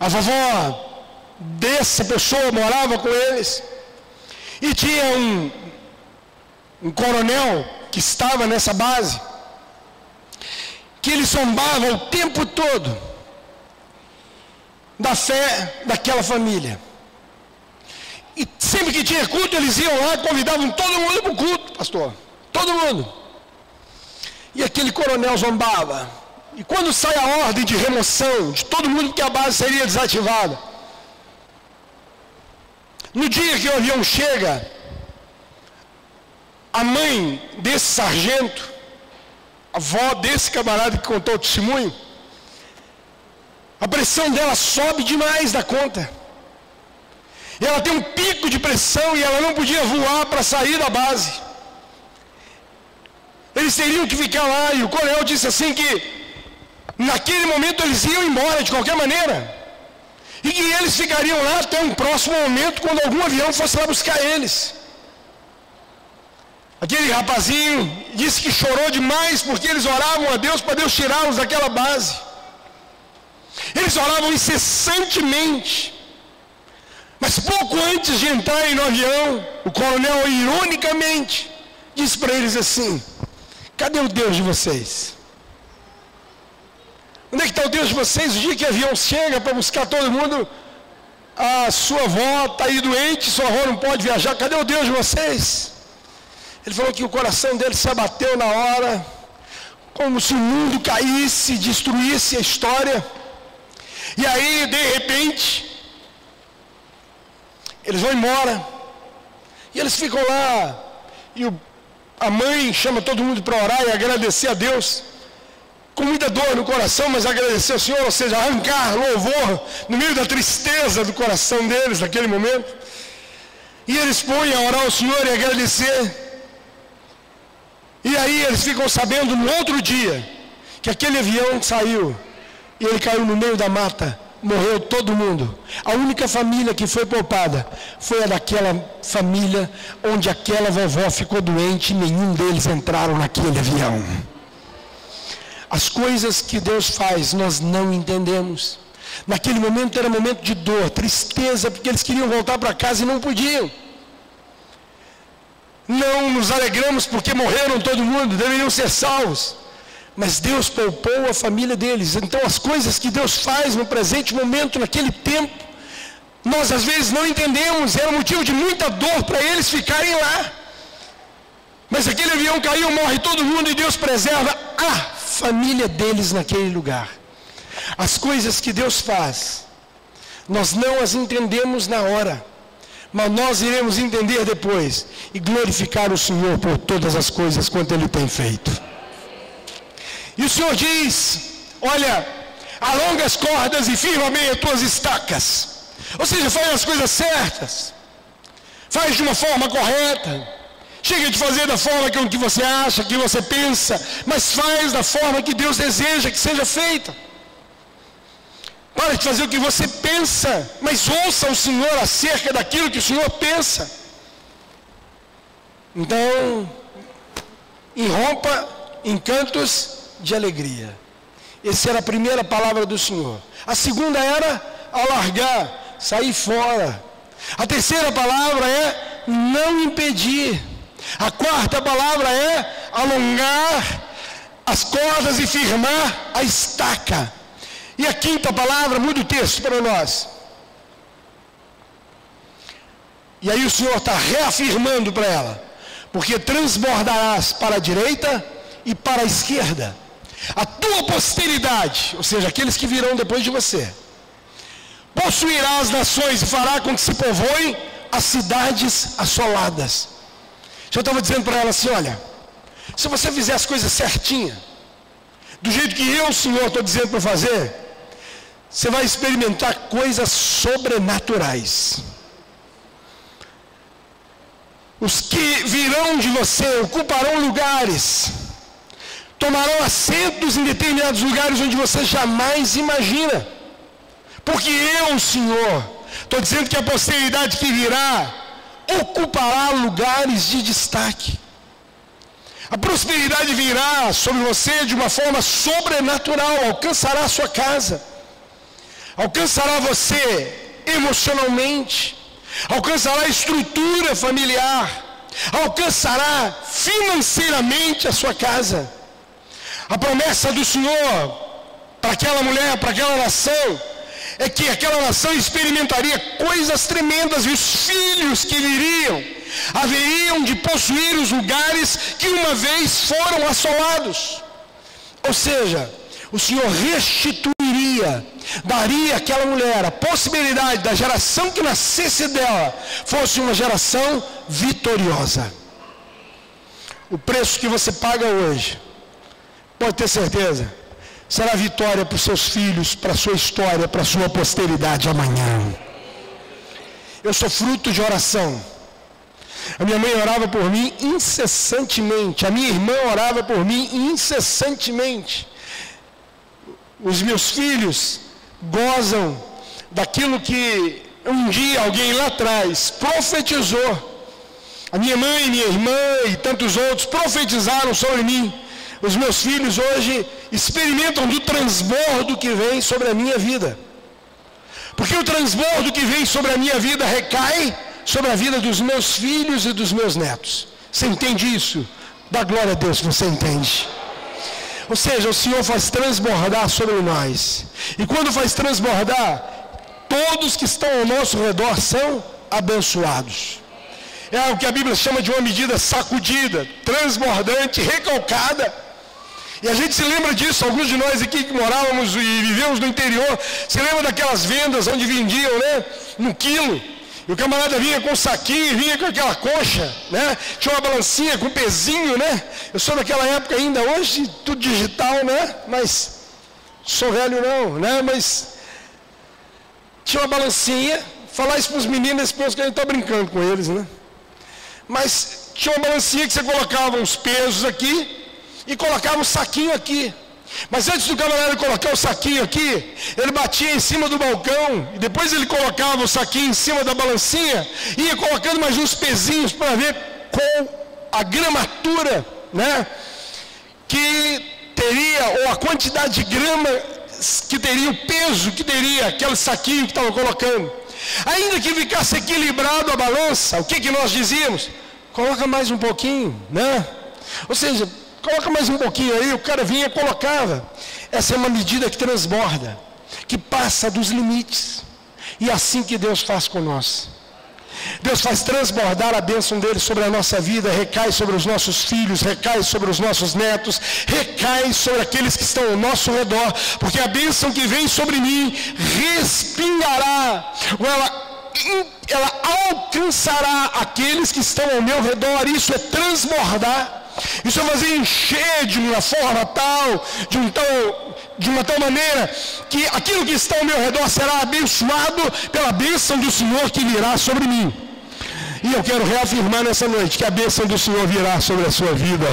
A vovó dessa pessoa morava com eles. E tinha um, um coronel que estava nessa base, que ele zombava o tempo todo da fé daquela família. E sempre que tinha culto, eles iam lá e convidavam todo mundo para o culto, pastor. Todo mundo. E aquele coronel zombava. E quando sai a ordem de remoção de todo mundo que a base seria desativada, no dia que o avião chega, a mãe desse sargento, a avó desse camarada que contou o testemunho, a pressão dela sobe demais da conta. E ela tem um pico de pressão e ela não podia voar para sair da base. Eles teriam que ficar lá e o coronel disse assim que naquele momento eles iam embora de qualquer maneira. E que eles ficariam lá até um próximo momento, quando algum avião fosse lá buscar eles. Aquele rapazinho disse que chorou demais porque eles oravam a Deus para Deus tirá-los daquela base. Eles oravam incessantemente. Mas pouco antes de entrarem no avião, o coronel ironicamente disse para eles assim: Cadê o Deus de vocês? Onde é que está o Deus de vocês? O dia que o avião chega para buscar todo mundo, a sua avó está aí doente, sua avó não pode viajar, cadê o Deus de vocês? Ele falou que o coração dele se abateu na hora, como se o mundo caísse, destruísse a história. E aí, de repente, eles vão embora. E eles ficam lá. E o, a mãe chama todo mundo para orar e agradecer a Deus com muita dor no coração, mas agradecer ao Senhor, ou seja, arrancar louvor no meio da tristeza do coração deles naquele momento. E eles põem a orar ao Senhor e agradecer. E aí eles ficam sabendo no outro dia que aquele avião saiu e ele caiu no meio da mata, morreu todo mundo. A única família que foi poupada foi a daquela família onde aquela vovó ficou doente e nenhum deles entraram naquele avião. As coisas que Deus faz, nós não entendemos. Naquele momento era momento de dor, tristeza, porque eles queriam voltar para casa e não podiam. Não nos alegramos porque morreram todo mundo, deveriam ser salvos. Mas Deus poupou a família deles. Então as coisas que Deus faz no presente momento, naquele tempo, nós às vezes não entendemos, era motivo de muita dor para eles ficarem lá. Mas aquele avião caiu, morre todo mundo e Deus preserva a família deles naquele lugar. As coisas que Deus faz, nós não as entendemos na hora, mas nós iremos entender depois e glorificar o Senhor por todas as coisas quanto Ele tem feito. E o Senhor diz: Olha, alonga as cordas e firma bem as tuas estacas. Ou seja, faz as coisas certas. Faz de uma forma correta. Chega de fazer da forma que você acha, que você pensa, mas faz da forma que Deus deseja que seja feita. Para de fazer o que você pensa, mas ouça o Senhor acerca daquilo que o Senhor pensa. Então, irrompa em cantos de alegria. Essa era a primeira palavra do Senhor. A segunda era alargar, sair fora. A terceira palavra é não impedir. A quarta palavra é alongar as cordas e firmar a estaca. E a quinta palavra, muda o texto para nós. E aí o Senhor está reafirmando para ela, porque transbordarás para a direita e para a esquerda. A tua posteridade, ou seja, aqueles que virão depois de você, possuirá as nações e fará com que se povoem as cidades assoladas. Eu estava dizendo para ela assim: olha, se você fizer as coisas certinha, do jeito que eu, Senhor, estou dizendo para fazer, você vai experimentar coisas sobrenaturais. Os que virão de você ocuparão lugares, tomarão assentos em determinados lugares onde você jamais imagina. Porque eu, Senhor, estou dizendo que a posteridade que virá ocupará lugares de destaque. A prosperidade virá sobre você de uma forma sobrenatural, alcançará a sua casa, alcançará você emocionalmente, alcançará a estrutura familiar, alcançará financeiramente a sua casa. A promessa do Senhor para aquela mulher, para aquela nação, é que aquela nação experimentaria coisas tremendas e os filhos que viriam haveriam de possuir os lugares que uma vez foram assolados. Ou seja, o Senhor restituiria, daria àquela mulher a possibilidade da geração que nascesse dela fosse uma geração vitoriosa. O preço que você paga hoje, pode ter certeza, será vitória para os seus filhos, para a sua história, para a sua posteridade amanhã. Eu sou fruto de oração. A minha mãe orava por mim incessantemente, a minha irmã orava por mim incessantemente. Os meus filhos gozam daquilo que um dia alguém lá atrás profetizou. A minha mãe, minha irmã e tantos outros profetizaram sobre mim. Os meus filhos hoje experimentam do transbordo que vem sobre a minha vida. Porque o transbordo que vem sobre a minha vida recai sobre a vida dos meus filhos e dos meus netos. Você entende isso? Dá glória a Deus, você entende. Ou seja, o Senhor faz transbordar sobre nós. E quando faz transbordar, todos que estão ao nosso redor são abençoados. É o que a Bíblia chama de uma medida sacudida, transbordante, recalcada. E a gente se lembra disso, alguns de nós aqui que morávamos e vivemos no interior, se lembra daquelas vendas onde vendiam, né? No quilo. E o camarada vinha com um saquinho, vinha com aquela coxa, né? Tinha uma balancinha com pezinho, né? Eu sou daquela época ainda, hoje tudo digital, né? Mas sou velho não, né? Mas tinha uma balancinha, falar isso para os meninos, eles pensam que a gente está brincando com eles, né? Mas tinha uma balancinha que você colocava uns pesos aqui, e colocava um saquinho aqui. Mas antes do camarada colocar o saquinho aqui, ele batia em cima do balcão, e depois ele colocava o saquinho em cima da balancinha, e ia colocando mais uns pezinhos para ver com a gramatura, né? Que teria, ou a quantidade de grama que teria, o peso que teria aquele saquinho que estava colocando. Ainda que ficasse equilibrado a balança, o que, que nós dizíamos? Coloca mais um pouquinho, né? Ou seja, Coloca mais um pouquinho aí, o cara vinha e colocava. Essa é uma medida que transborda, que passa dos limites. E é assim que Deus faz com nós. Deus faz transbordar a bênção dele sobre a nossa vida, recai sobre os nossos filhos, recai sobre os nossos netos, recai sobre aqueles que estão ao nosso redor, porque a bênção que vem sobre mim respingará, ou ela, ela alcançará aqueles que estão ao meu redor, isso é transbordar. E o Senhor vai encher de uma forma tal, de, um tal, de uma tal maneira, que aquilo que está ao meu redor será abençoado pela bênção do Senhor que virá sobre mim. E eu quero reafirmar nessa noite que a bênção do Senhor virá sobre a sua vida,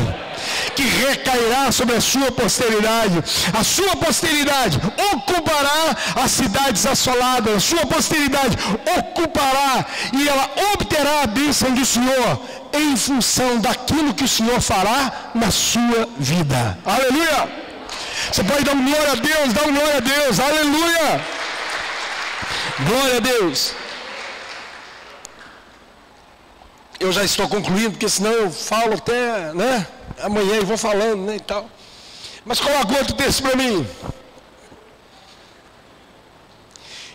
que recairá sobre a sua posteridade. A sua posteridade ocupará as cidades assoladas, a sua posteridade ocupará e ela obterá a bênção do Senhor em função daquilo que o Senhor fará na sua vida. Aleluia! Você pode dar um glória a Deus, dá um glória a Deus, aleluia! Glória a Deus! Eu já estou concluindo, porque senão eu falo até né, amanhã e vou falando né, e tal. Mas coloca outro texto para mim.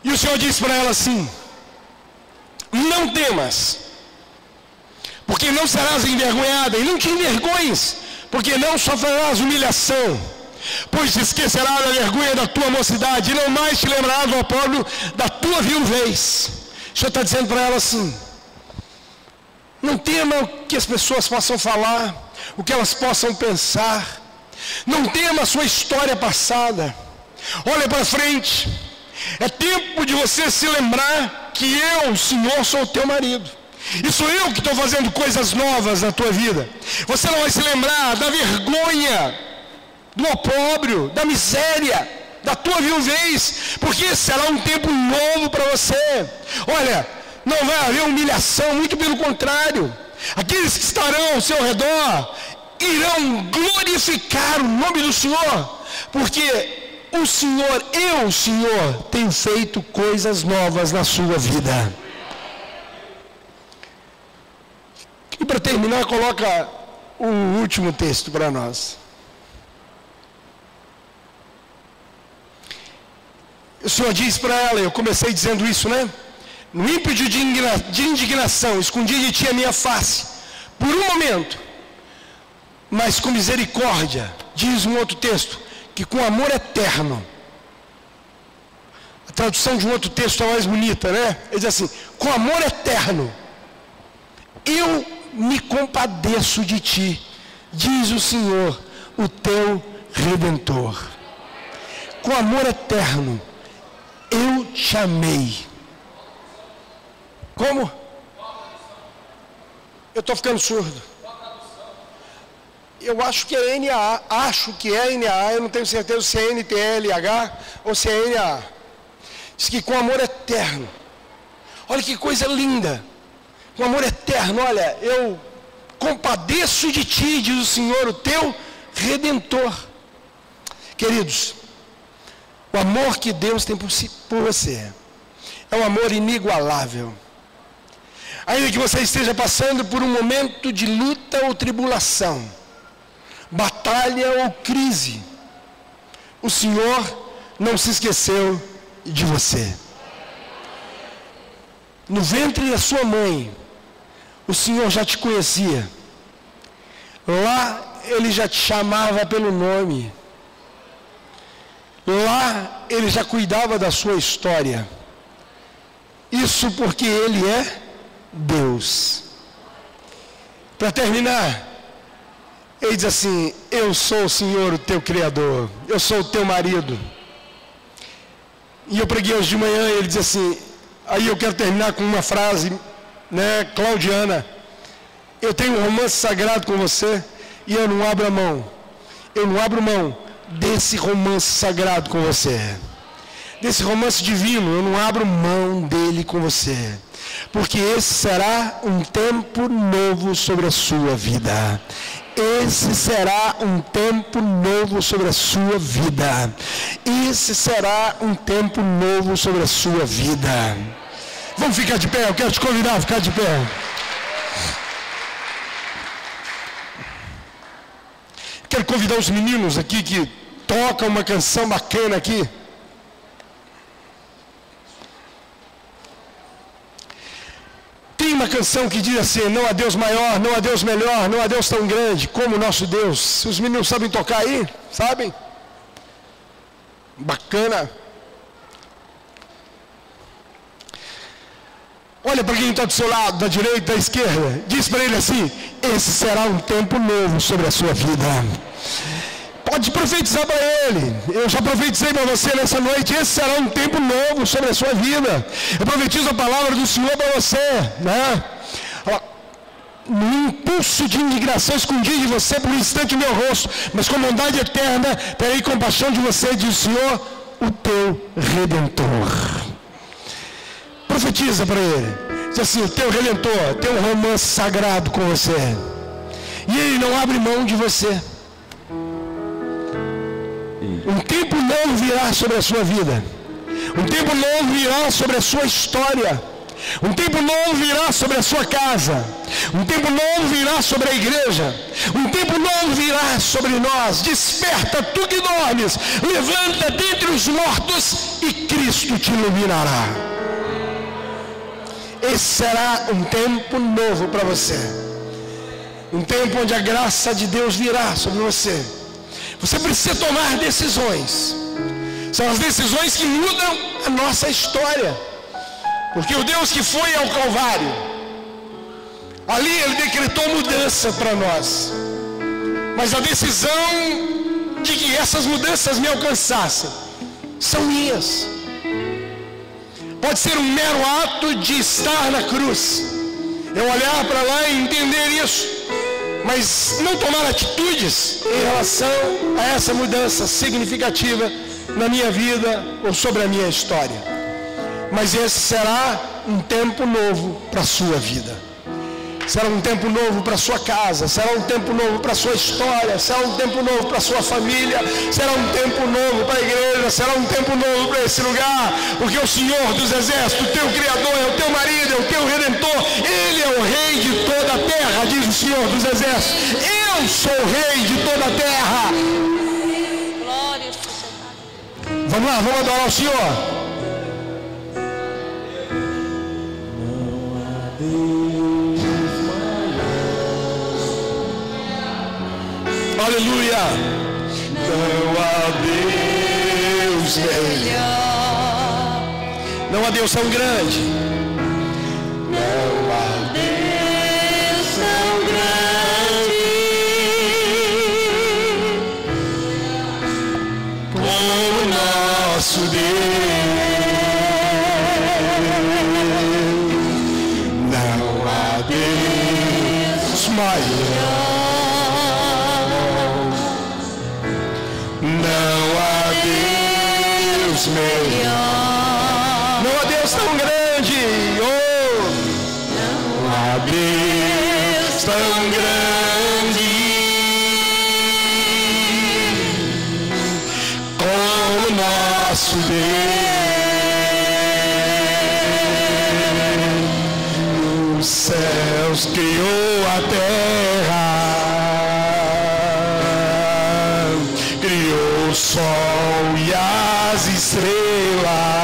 E o Senhor disse para ela assim: Não temas, porque não serás envergonhada, e não te envergonhes, porque não sofrerás humilhação, pois esquecerás a vergonha da tua mocidade, e não mais te lembrarás do opróbrio da tua viuvez. O Senhor está dizendo para ela assim: não tema o que as pessoas possam falar, o que elas possam pensar. Não tema a sua história passada. Olha para frente. É tempo de você se lembrar que eu, Senhor, sou o teu marido. E sou eu que estou fazendo coisas novas na tua vida. Você não vai se lembrar da vergonha, do opróbrio, da miséria, da tua viuvez, porque será um tempo novo para você. Olha, não vai haver humilhação, muito pelo contrário. Aqueles que estarão ao seu redor irão glorificar o nome do Senhor, porque o Senhor, eu, Senhor, tenho feito coisas novas na sua vida. E para terminar, coloca o último texto para nós. O Senhor diz para ela, eu comecei dizendo isso, né? No ímpeto de indignação, escondi de ti a minha face, por um momento, mas com misericórdia, diz um outro texto, que com amor eterno, a tradução de um outro texto é mais bonita, né? Ele diz assim: com amor eterno, eu me compadeço de ti, diz o Senhor, o teu redentor. Com amor eterno, eu te amei como? Eu estou ficando surdo. Eu acho que é NA, acho que é NA, eu não tenho certeza se é NTLH ou se é NA. Diz que com amor eterno. Olha que coisa linda. Com amor eterno, olha, eu compadeço de ti, diz o Senhor, o teu redentor. Queridos, o amor que Deus tem por, si, por você é um amor inigualável. Ainda que você esteja passando por um momento de luta ou tribulação, batalha ou crise, o Senhor não se esqueceu de você. No ventre da sua mãe, o Senhor já te conhecia. Lá ele já te chamava pelo nome. Lá ele já cuidava da sua história. Isso porque ele é Deus. Para terminar, ele diz assim: Eu sou o Senhor, o teu Criador, eu sou o teu marido. E eu preguei hoje de manhã, ele diz assim: Aí eu quero terminar com uma frase, né, Claudiana. Eu tenho um romance sagrado com você e eu não abro a mão. Eu não abro mão desse romance sagrado com você. Desse romance divino, eu não abro mão dele com você porque esse será um tempo novo sobre a sua vida. Esse será um tempo novo sobre a sua vida. Esse será um tempo novo sobre a sua vida. Vamos ficar de pé, eu quero te convidar a ficar de pé. Quero convidar os meninos aqui que tocam uma canção bacana aqui. Tem uma canção que diz assim: Não há Deus maior, não há Deus melhor, não há Deus tão grande como o nosso Deus. Os meninos sabem tocar aí? Sabem? Bacana. Olha para quem está do seu lado, da direita, da esquerda. Diz para ele assim: esse será um tempo novo sobre a sua vida. Pode profetizar para ele. Eu já profetizei para você nessa noite. Esse será um tempo novo sobre a sua vida. Eu profetizo a palavra do Senhor para você, né? No impulso de indignação escondi de você por um instante o meu rosto, mas com bondade eterna terei compaixão de você, diz o Senhor, o teu redentor. Profetiza para ele. Diz assim: o teu redentor tem um romance sagrado com você. E ele não abre mão de você. Um tempo novo virá sobre a sua vida. Um tempo novo virá sobre a sua história. Um tempo novo virá sobre a sua casa. Um tempo novo virá sobre a igreja. Um tempo novo virá sobre nós. Desperta tu que dormes. Levanta dentre os mortos e Cristo te iluminará. Esse será um tempo novo para você. Um tempo onde a graça de Deus virá sobre você você precisa tomar decisões. São as decisões que mudam a nossa história. Porque o Deus que foi ao Calvário, ali ele decretou mudança para nós. Mas a decisão de que essas mudanças me alcançassem são minhas. Pode ser um mero ato de estar na cruz. Eu olhar para lá e entender isso mas não tomar atitudes em relação a essa mudança significativa na minha vida ou sobre a minha história. Mas esse será um tempo novo para a sua vida. Será um tempo novo para sua casa, será um tempo novo para sua história, será um tempo novo para sua família, será um tempo novo para a igreja, será um tempo novo para esse lugar, porque o Senhor dos Exércitos, o teu Criador, é o teu marido, é o teu Redentor, Ele é o Rei de toda a terra, diz o Senhor dos Exércitos. Eu sou o Rei de toda a terra. Vamos lá, vamos adorar o Senhor. Aleluia. Não há Deus melhor. Não há Deus tão grande. Não há Deus tão grande. Como nosso Deus. Deus as estrelas.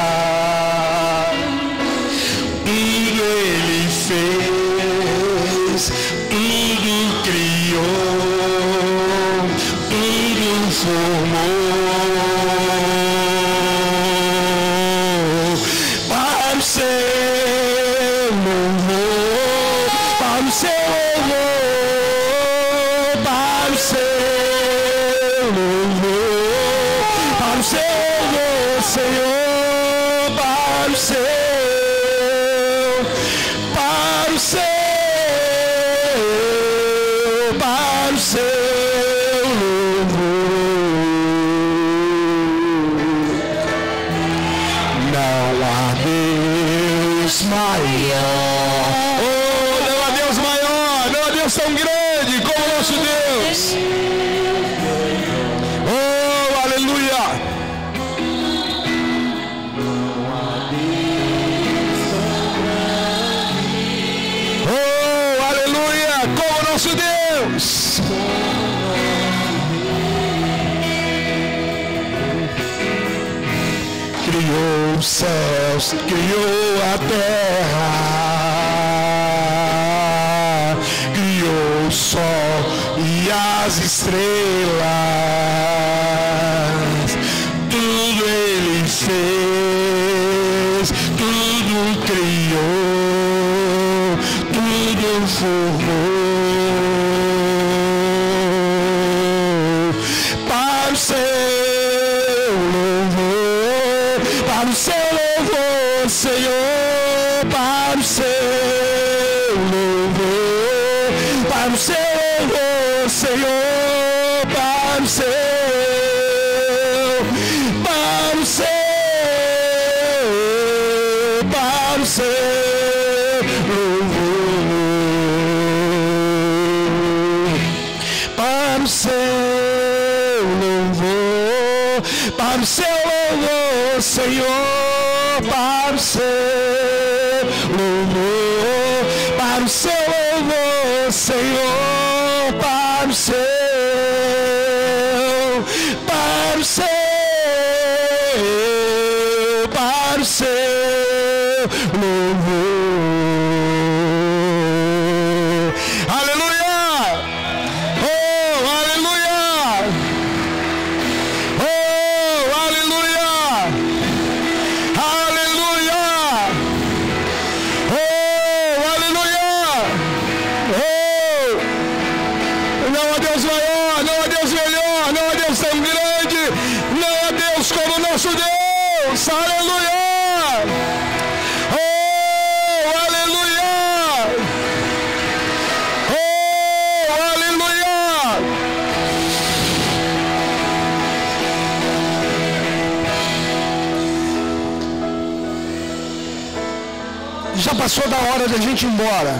A gente ir embora,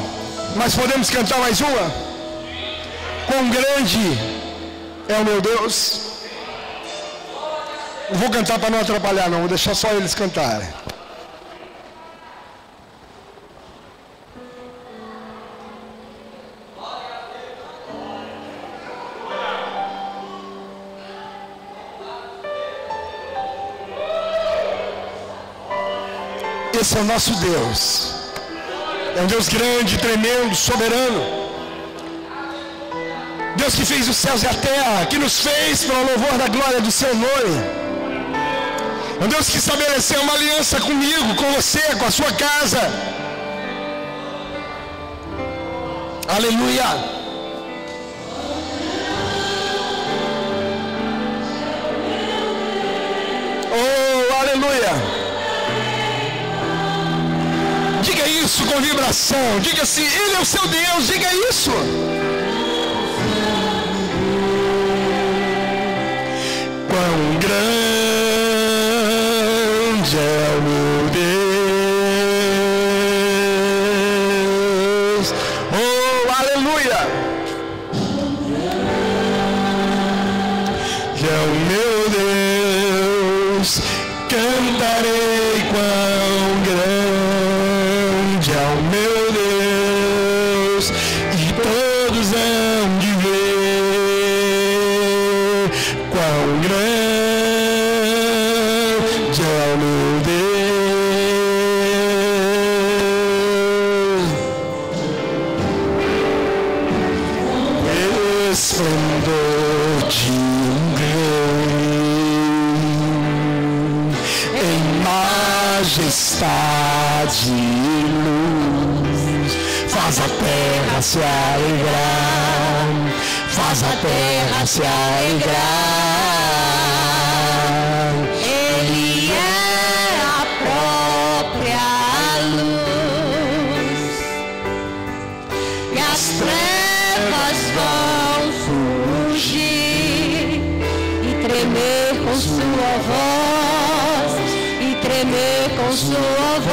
mas podemos cantar mais uma? Quão grande é o meu Deus? Não vou cantar para não atrapalhar, não, vou deixar só eles cantarem. Esse é o nosso Deus. É um Deus grande, tremendo, soberano. Deus que fez os céus e a terra, que nos fez para o louvor da glória do seu nome. É um Deus que estabeleceu uma aliança comigo, com você, com a sua casa. Aleluia. Diga isso com vibração. Diga assim, Ele é o seu Deus. Diga isso. Quão grande alegrar, faz a terra se alegrar. Ele é a própria luz e as trevas vão fugir e tremer com sua voz e tremer com sua voz.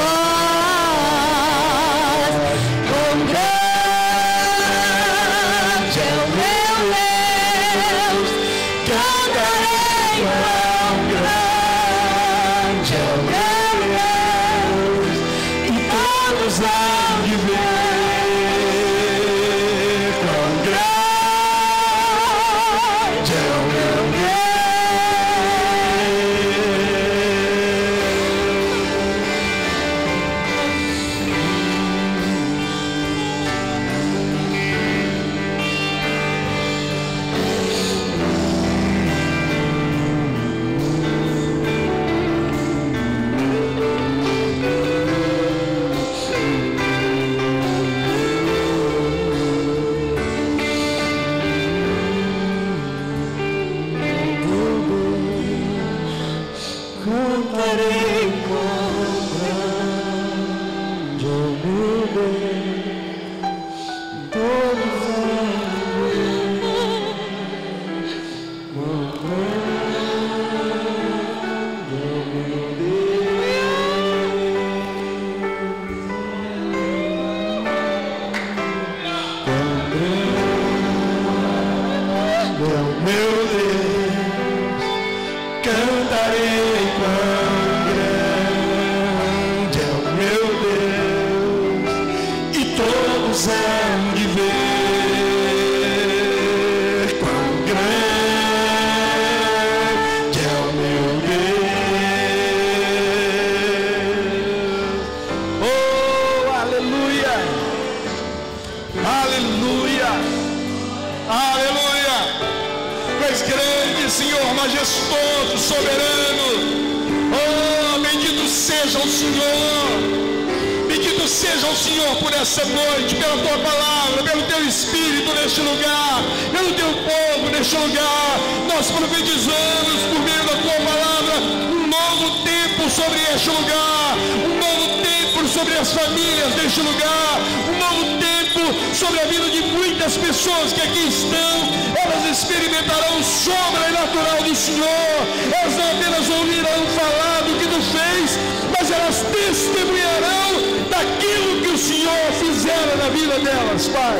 Famílias deste lugar, um novo tempo sobre a vida de muitas pessoas que aqui estão. Elas experimentarão o sobrenatural do Senhor. Elas não apenas ouvirão falar do que tu fez, mas elas testemunharão daquilo que o Senhor fizera na vida delas, Pai.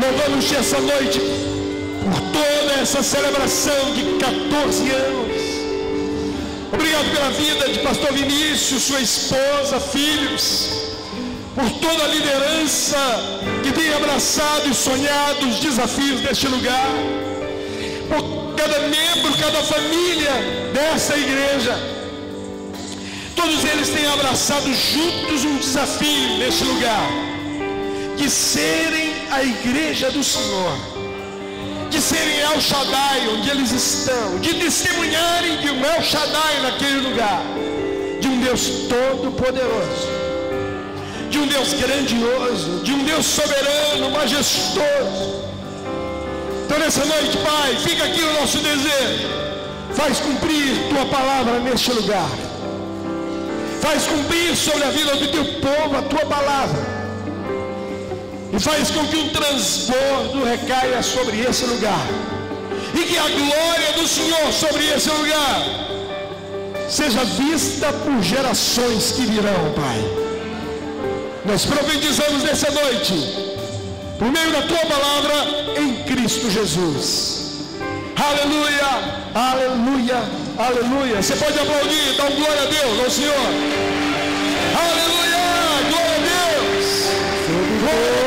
Louvamos-te essa noite por toda essa celebração de 14 anos. Obrigado pela vida de pastor Vinícius, sua esposa, filhos, por toda a liderança que tem abraçado e sonhado os desafios deste lugar, por cada membro, cada família dessa igreja. Todos eles têm abraçado juntos um desafio neste lugar, de serem a igreja do Senhor de serem El Shaddai onde eles estão, de testemunharem de um El Shaddai naquele lugar, de um Deus todo-poderoso, de um Deus grandioso, de um Deus soberano, majestoso. Então nessa noite, Pai, fica aqui o nosso desejo, faz cumprir tua palavra neste lugar, faz cumprir sobre a vida do teu povo a tua palavra e faz com que um transbordo recaia sobre esse lugar. E que a glória do Senhor sobre esse lugar seja vista por gerações que virão, Pai. Nós profetizamos nessa noite, por meio da tua palavra, em Cristo Jesus. Aleluia, aleluia, aleluia. Você pode aplaudir, dar glória a Deus ao Senhor. Aleluia, glória a Deus. Glória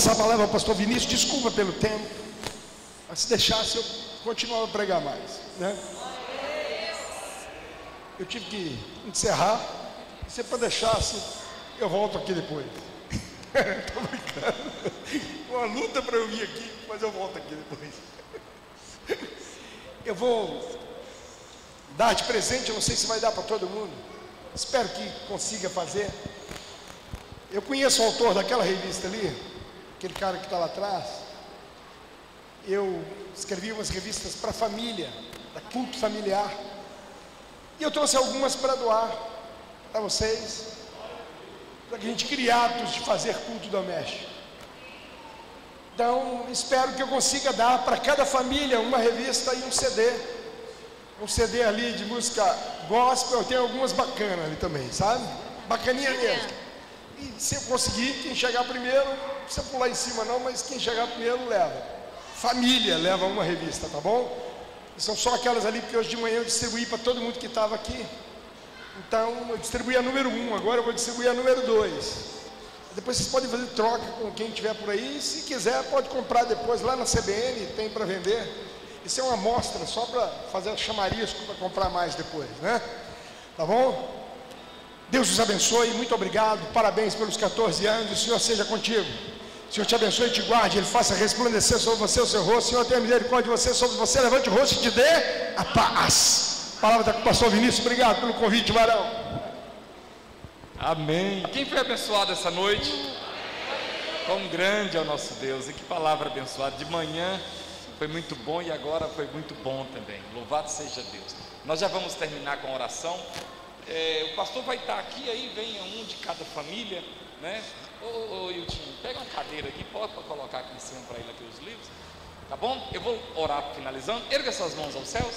passar a palavra ao pastor Vinícius, desculpa pelo tempo, mas se deixasse eu continuava a pregar mais, né? Eu tive que encerrar, se para deixasse, eu volto aqui depois. Tô brincando. Uma luta para eu vir aqui, mas eu volto aqui depois. Eu vou dar de presente, eu não sei se vai dar para todo mundo. Espero que consiga fazer. Eu conheço o autor daquela revista ali, aquele cara que está lá atrás. Eu escrevi umas revistas para a família, para culto familiar. E eu trouxe algumas para doar para vocês para que a gente crie hábitos de fazer culto doméstico. Então, espero que eu consiga dar para cada família uma revista e um CD. Um CD ali de música gospel, eu tenho algumas bacanas ali também, sabe? Bacaninha mesmo. E se eu conseguir, quem chegar primeiro, não precisa pular em cima não, mas quem chegar primeiro leva. Família leva uma revista, tá bom? São só aquelas ali, porque hoje de manhã eu distribuí para todo mundo que estava aqui Então, eu distribuí a número 1, agora eu vou distribuir a número 2. Depois vocês podem fazer troca com quem tiver por aí. Se quiser, pode comprar depois lá na CBN, tem para vender. Isso é uma amostra só para fazer chamarisco para comprar mais depois, né? Tá bom? Deus os abençoe, muito obrigado, parabéns pelos 14 anos, o Senhor seja contigo. O Senhor te abençoe e te guarde, Ele faça resplandecer sobre você o seu rosto, o Senhor tenha misericórdia de você, sobre você, levante o rosto e te dê a paz. A palavra com o pastor Vinícius, obrigado pelo convite, varão. Amém. Quem foi abençoado essa noite? Quão grande é o nosso Deus e que palavra abençoada. De manhã foi muito bom e agora foi muito bom também. Louvado seja Deus. Nós já vamos terminar com a oração. É, o pastor vai estar aqui, aí venha um de cada família, né? Ô, ô Iltinho, pega uma cadeira aqui, pode colocar aqui em cima para ele aqui os livros, tá bom? Eu vou orar finalizando. Erga suas mãos aos céus.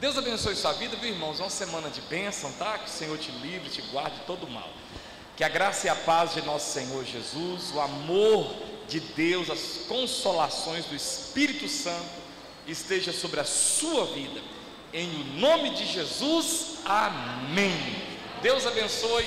Deus abençoe sua vida, viu, irmãos? Uma semana de bênção, tá? Que o Senhor te livre, te guarde de todo mal. Que a graça e a paz de nosso Senhor Jesus, o amor de Deus, as consolações do Espírito Santo esteja sobre a sua vida. Em nome de Jesus, amém. Deus abençoe.